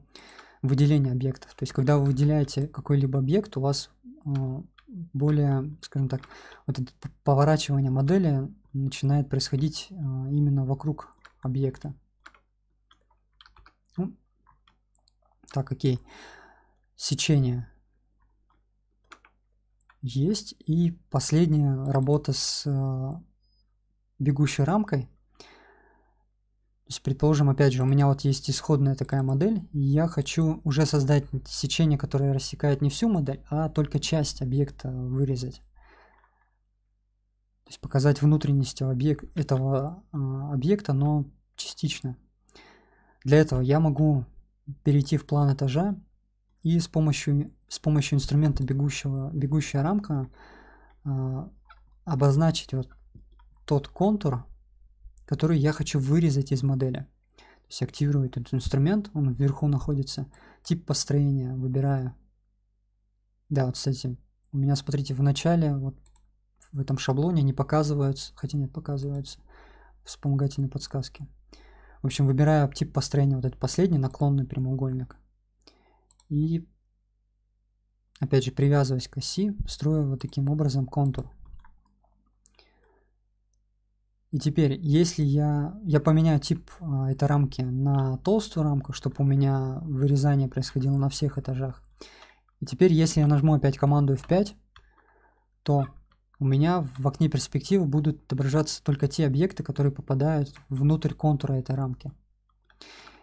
выделение объектов. То есть, когда вы выделяете какой-либо объект, у вас э, более, скажем так, вот это поворачивание модели начинает происходить э, именно вокруг объекта. Ну, так, окей. Сечение есть. И последняя работа с э, бегущей рамкой. То есть, предположим, опять же, у меня вот есть исходная такая модель, и я хочу уже создать сечение, которое рассекает не всю модель, а только часть объекта вырезать. То есть показать внутренность объект, этого э, объекта, но частично. Для этого я могу перейти в план этажа и с помощью, с помощью инструмента бегущего, бегущая рамка э, обозначить вот тот контур, который я хочу вырезать из модели. То есть активирую этот инструмент, он вверху находится, тип построения выбираю. Да, вот, кстати, у меня, смотрите, в начале, вот в этом шаблоне не показываются, хотя нет, показываются вспомогательные подсказки. В общем, выбираю тип построения, вот этот последний, наклонный прямоугольник. И опять же привязываясь к оси, строю вот таким образом контур. И теперь, если я, я поменяю тип а, этой рамки на толстую рамку, чтобы у меня вырезание происходило на всех этажах. И теперь, если я нажму опять команду F5, то у меня в окне перспективы будут отображаться только те объекты, которые попадают внутрь контура этой рамки.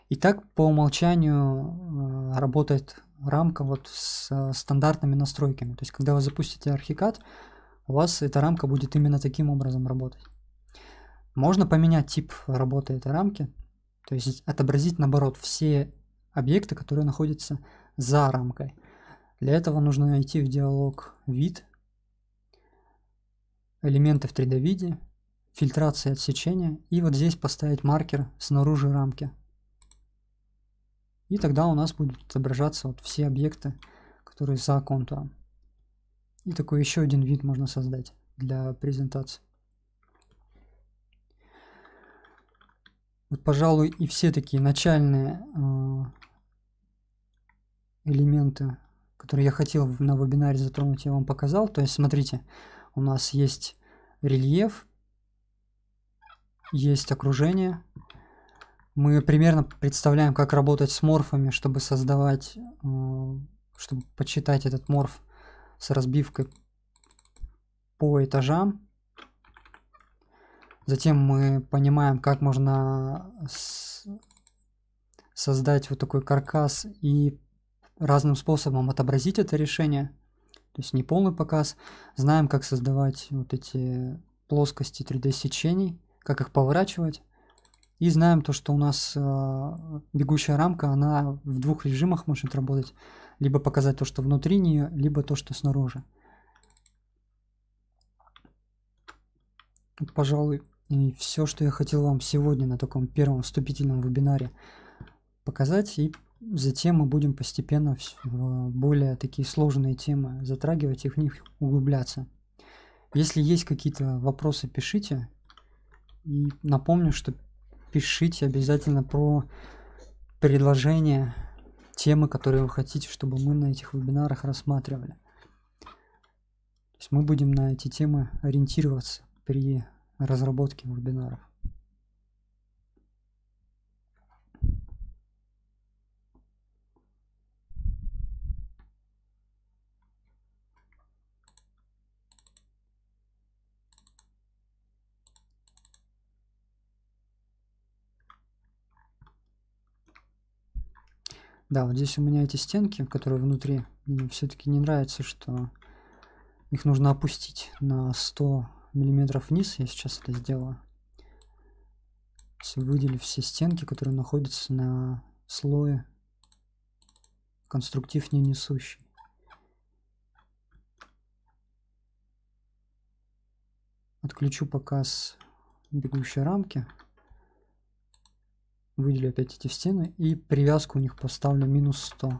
И так по умолчанию э, работает рамка вот с э, стандартными настройками. То есть, когда вы запустите архикад, у вас эта рамка будет именно таким образом работать. Можно поменять тип работы этой рамки, то есть отобразить, наоборот, все объекты, которые находятся за рамкой. Для этого нужно найти в диалог «Вид», «Элементы в 3D-виде», «Фильтрация отсечения» и вот здесь поставить маркер снаружи рамки. И тогда у нас будут отображаться вот все объекты, которые за контуром. И такой еще один вид можно создать для презентации. Вот, пожалуй, и все такие начальные э, элементы, которые я хотел на вебинаре затронуть, я вам показал. То есть, смотрите, у нас есть рельеф, есть окружение. Мы примерно представляем, как работать с морфами, чтобы создавать, э, чтобы подсчитать этот морф с разбивкой по этажам. Затем мы понимаем, как можно создать вот такой каркас и разным способом отобразить это решение. То есть не полный показ. Знаем, как создавать вот эти плоскости 3D сечений, как их поворачивать. И знаем то, что у нас э, бегущая рамка, она в двух режимах может работать. Либо показать то, что внутри нее, либо то, что снаружи. Вот, пожалуй, и все, что я хотел вам сегодня на таком первом вступительном вебинаре показать. И затем мы будем постепенно в более такие сложные темы затрагивать и в них углубляться. Если есть какие-то вопросы, пишите. И напомню, что пишите обязательно про предложения, темы, которые вы хотите, чтобы мы на этих вебинарах рассматривали. То есть мы будем на эти темы ориентироваться при разработке вебинаров. Да, вот здесь у меня эти стенки, которые внутри, мне все-таки не нравится, что их нужно опустить на 100 миллиметров вниз. Я сейчас это сделаю. Выделю все стенки, которые находятся на слое конструктив не несущий. Отключу показ бегущей рамки выделю опять эти стены и привязку у них поставлю минус 100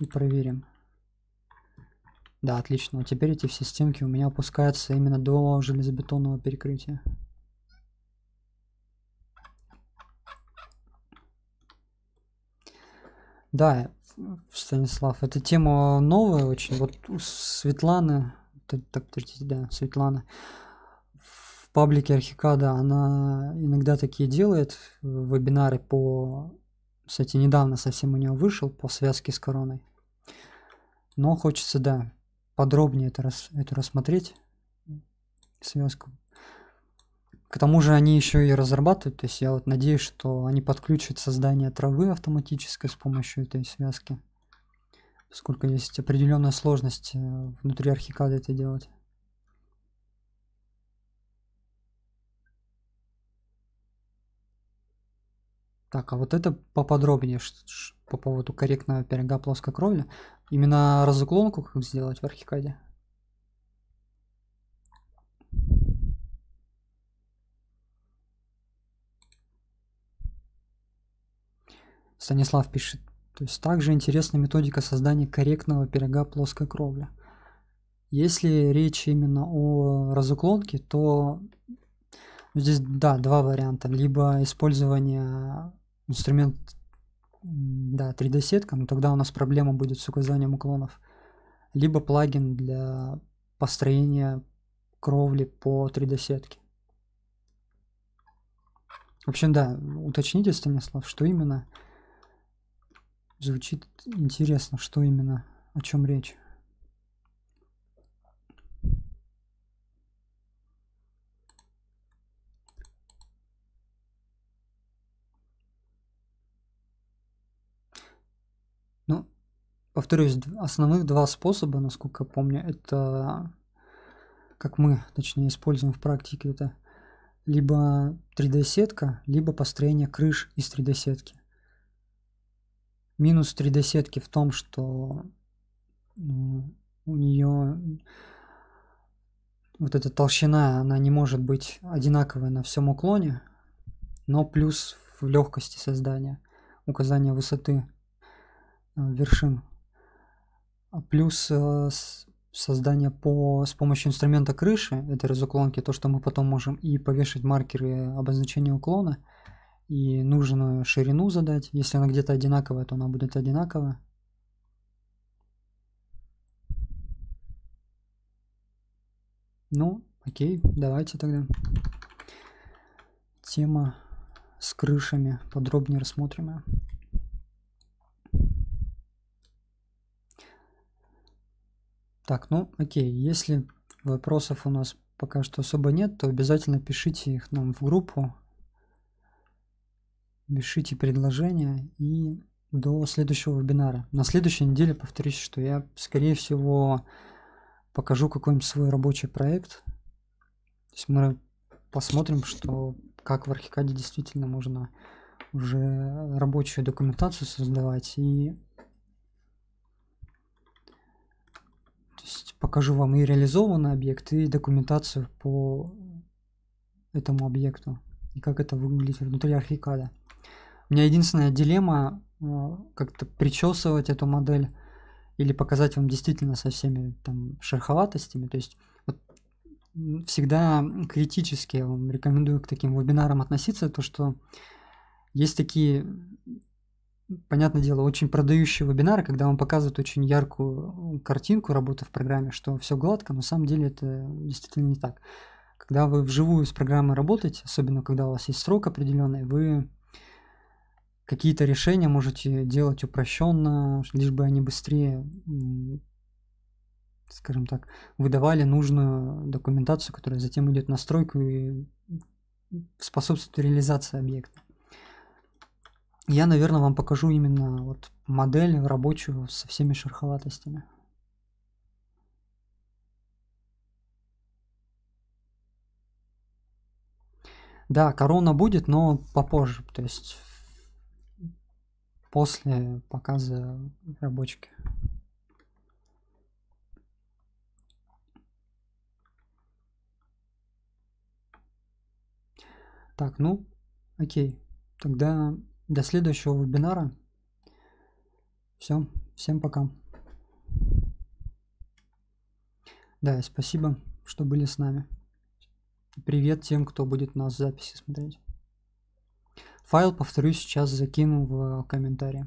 и проверим. Да отлично. Вот теперь эти все стенки у меня опускаются именно до железобетонного перекрытия. Да Станислав, эта тема новая очень. Вот у Светланы, так, так, да, Светлана, паблике Архикада она иногда такие делает вебинары по... Кстати, недавно совсем у нее вышел по связке с короной. Но хочется, да, подробнее это, рас, это рассмотреть, связку. К тому же они еще и разрабатывают, то есть я вот надеюсь, что они подключат создание травы автоматической с помощью этой связки. Поскольку есть определенная сложность э, внутри архикада это делать. Так, а вот это поподробнее по поводу корректного пирога плоскокровля. Именно разуклонку как сделать в архикаде? Станислав пишет. То есть также интересна методика создания корректного пирога плоской кровли. Если речь именно о разуклонке, то здесь, да, два варианта. Либо использование инструмент, да, 3D сетка, но тогда у нас проблема будет с указанием уклонов. Либо плагин для построения кровли по 3D сетке. В общем, да, уточните, Станислав, что именно звучит интересно, что именно, о чем речь. Повторюсь, основных два способа, насколько я помню, это как мы, точнее, используем в практике, это либо 3D-сетка, либо построение крыш из 3D-сетки. Минус 3D-сетки в том, что ну, у нее вот эта толщина, она не может быть одинаковой на всем уклоне, но плюс в легкости создания, указания высоты э, вершин. А плюс э, создание по, с помощью инструмента крыши, этой разуклонки, то, что мы потом можем и повешать маркеры обозначения уклона, и нужную ширину задать. Если она где-то одинаковая, то она будет одинаковая. Ну, окей, давайте тогда. Тема с крышами подробнее рассмотрим. Так, ну окей, если вопросов у нас пока что особо нет, то обязательно пишите их нам в группу. Пишите предложения и до следующего вебинара. На следующей неделе повторюсь, что я, скорее всего, покажу какой-нибудь свой рабочий проект. То есть мы посмотрим, что как в архикаде действительно можно уже рабочую документацию создавать и то есть покажу вам и реализованный объект, и документацию по этому объекту и как это выглядит внутри архикада. У меня единственная дилемма э, как-то причесывать эту модель или показать вам действительно со всеми там шероховатостями. То есть вот, всегда критически я вам рекомендую к таким вебинарам относиться, то что есть такие, понятное дело, очень продающие вебинары, когда вам показывают очень яркую картинку работы в программе, что все гладко, но на самом деле это действительно не так. Когда вы вживую с программой работаете, особенно когда у вас есть срок определенный, вы какие-то решения можете делать упрощенно, лишь бы они быстрее, скажем так, выдавали нужную документацию, которая затем идет на стройку и способствует реализации объекта. Я, наверное, вам покажу именно вот модель рабочую со всеми шероховатостями. Да, корона будет, но попозже. То есть после показа рабочки. Так, ну, окей. Тогда до следующего вебинара. Все, всем пока. Да, спасибо, что были с нами. Привет тем, кто будет нас в записи смотреть. Файл, повторюсь, сейчас закину в комментарии.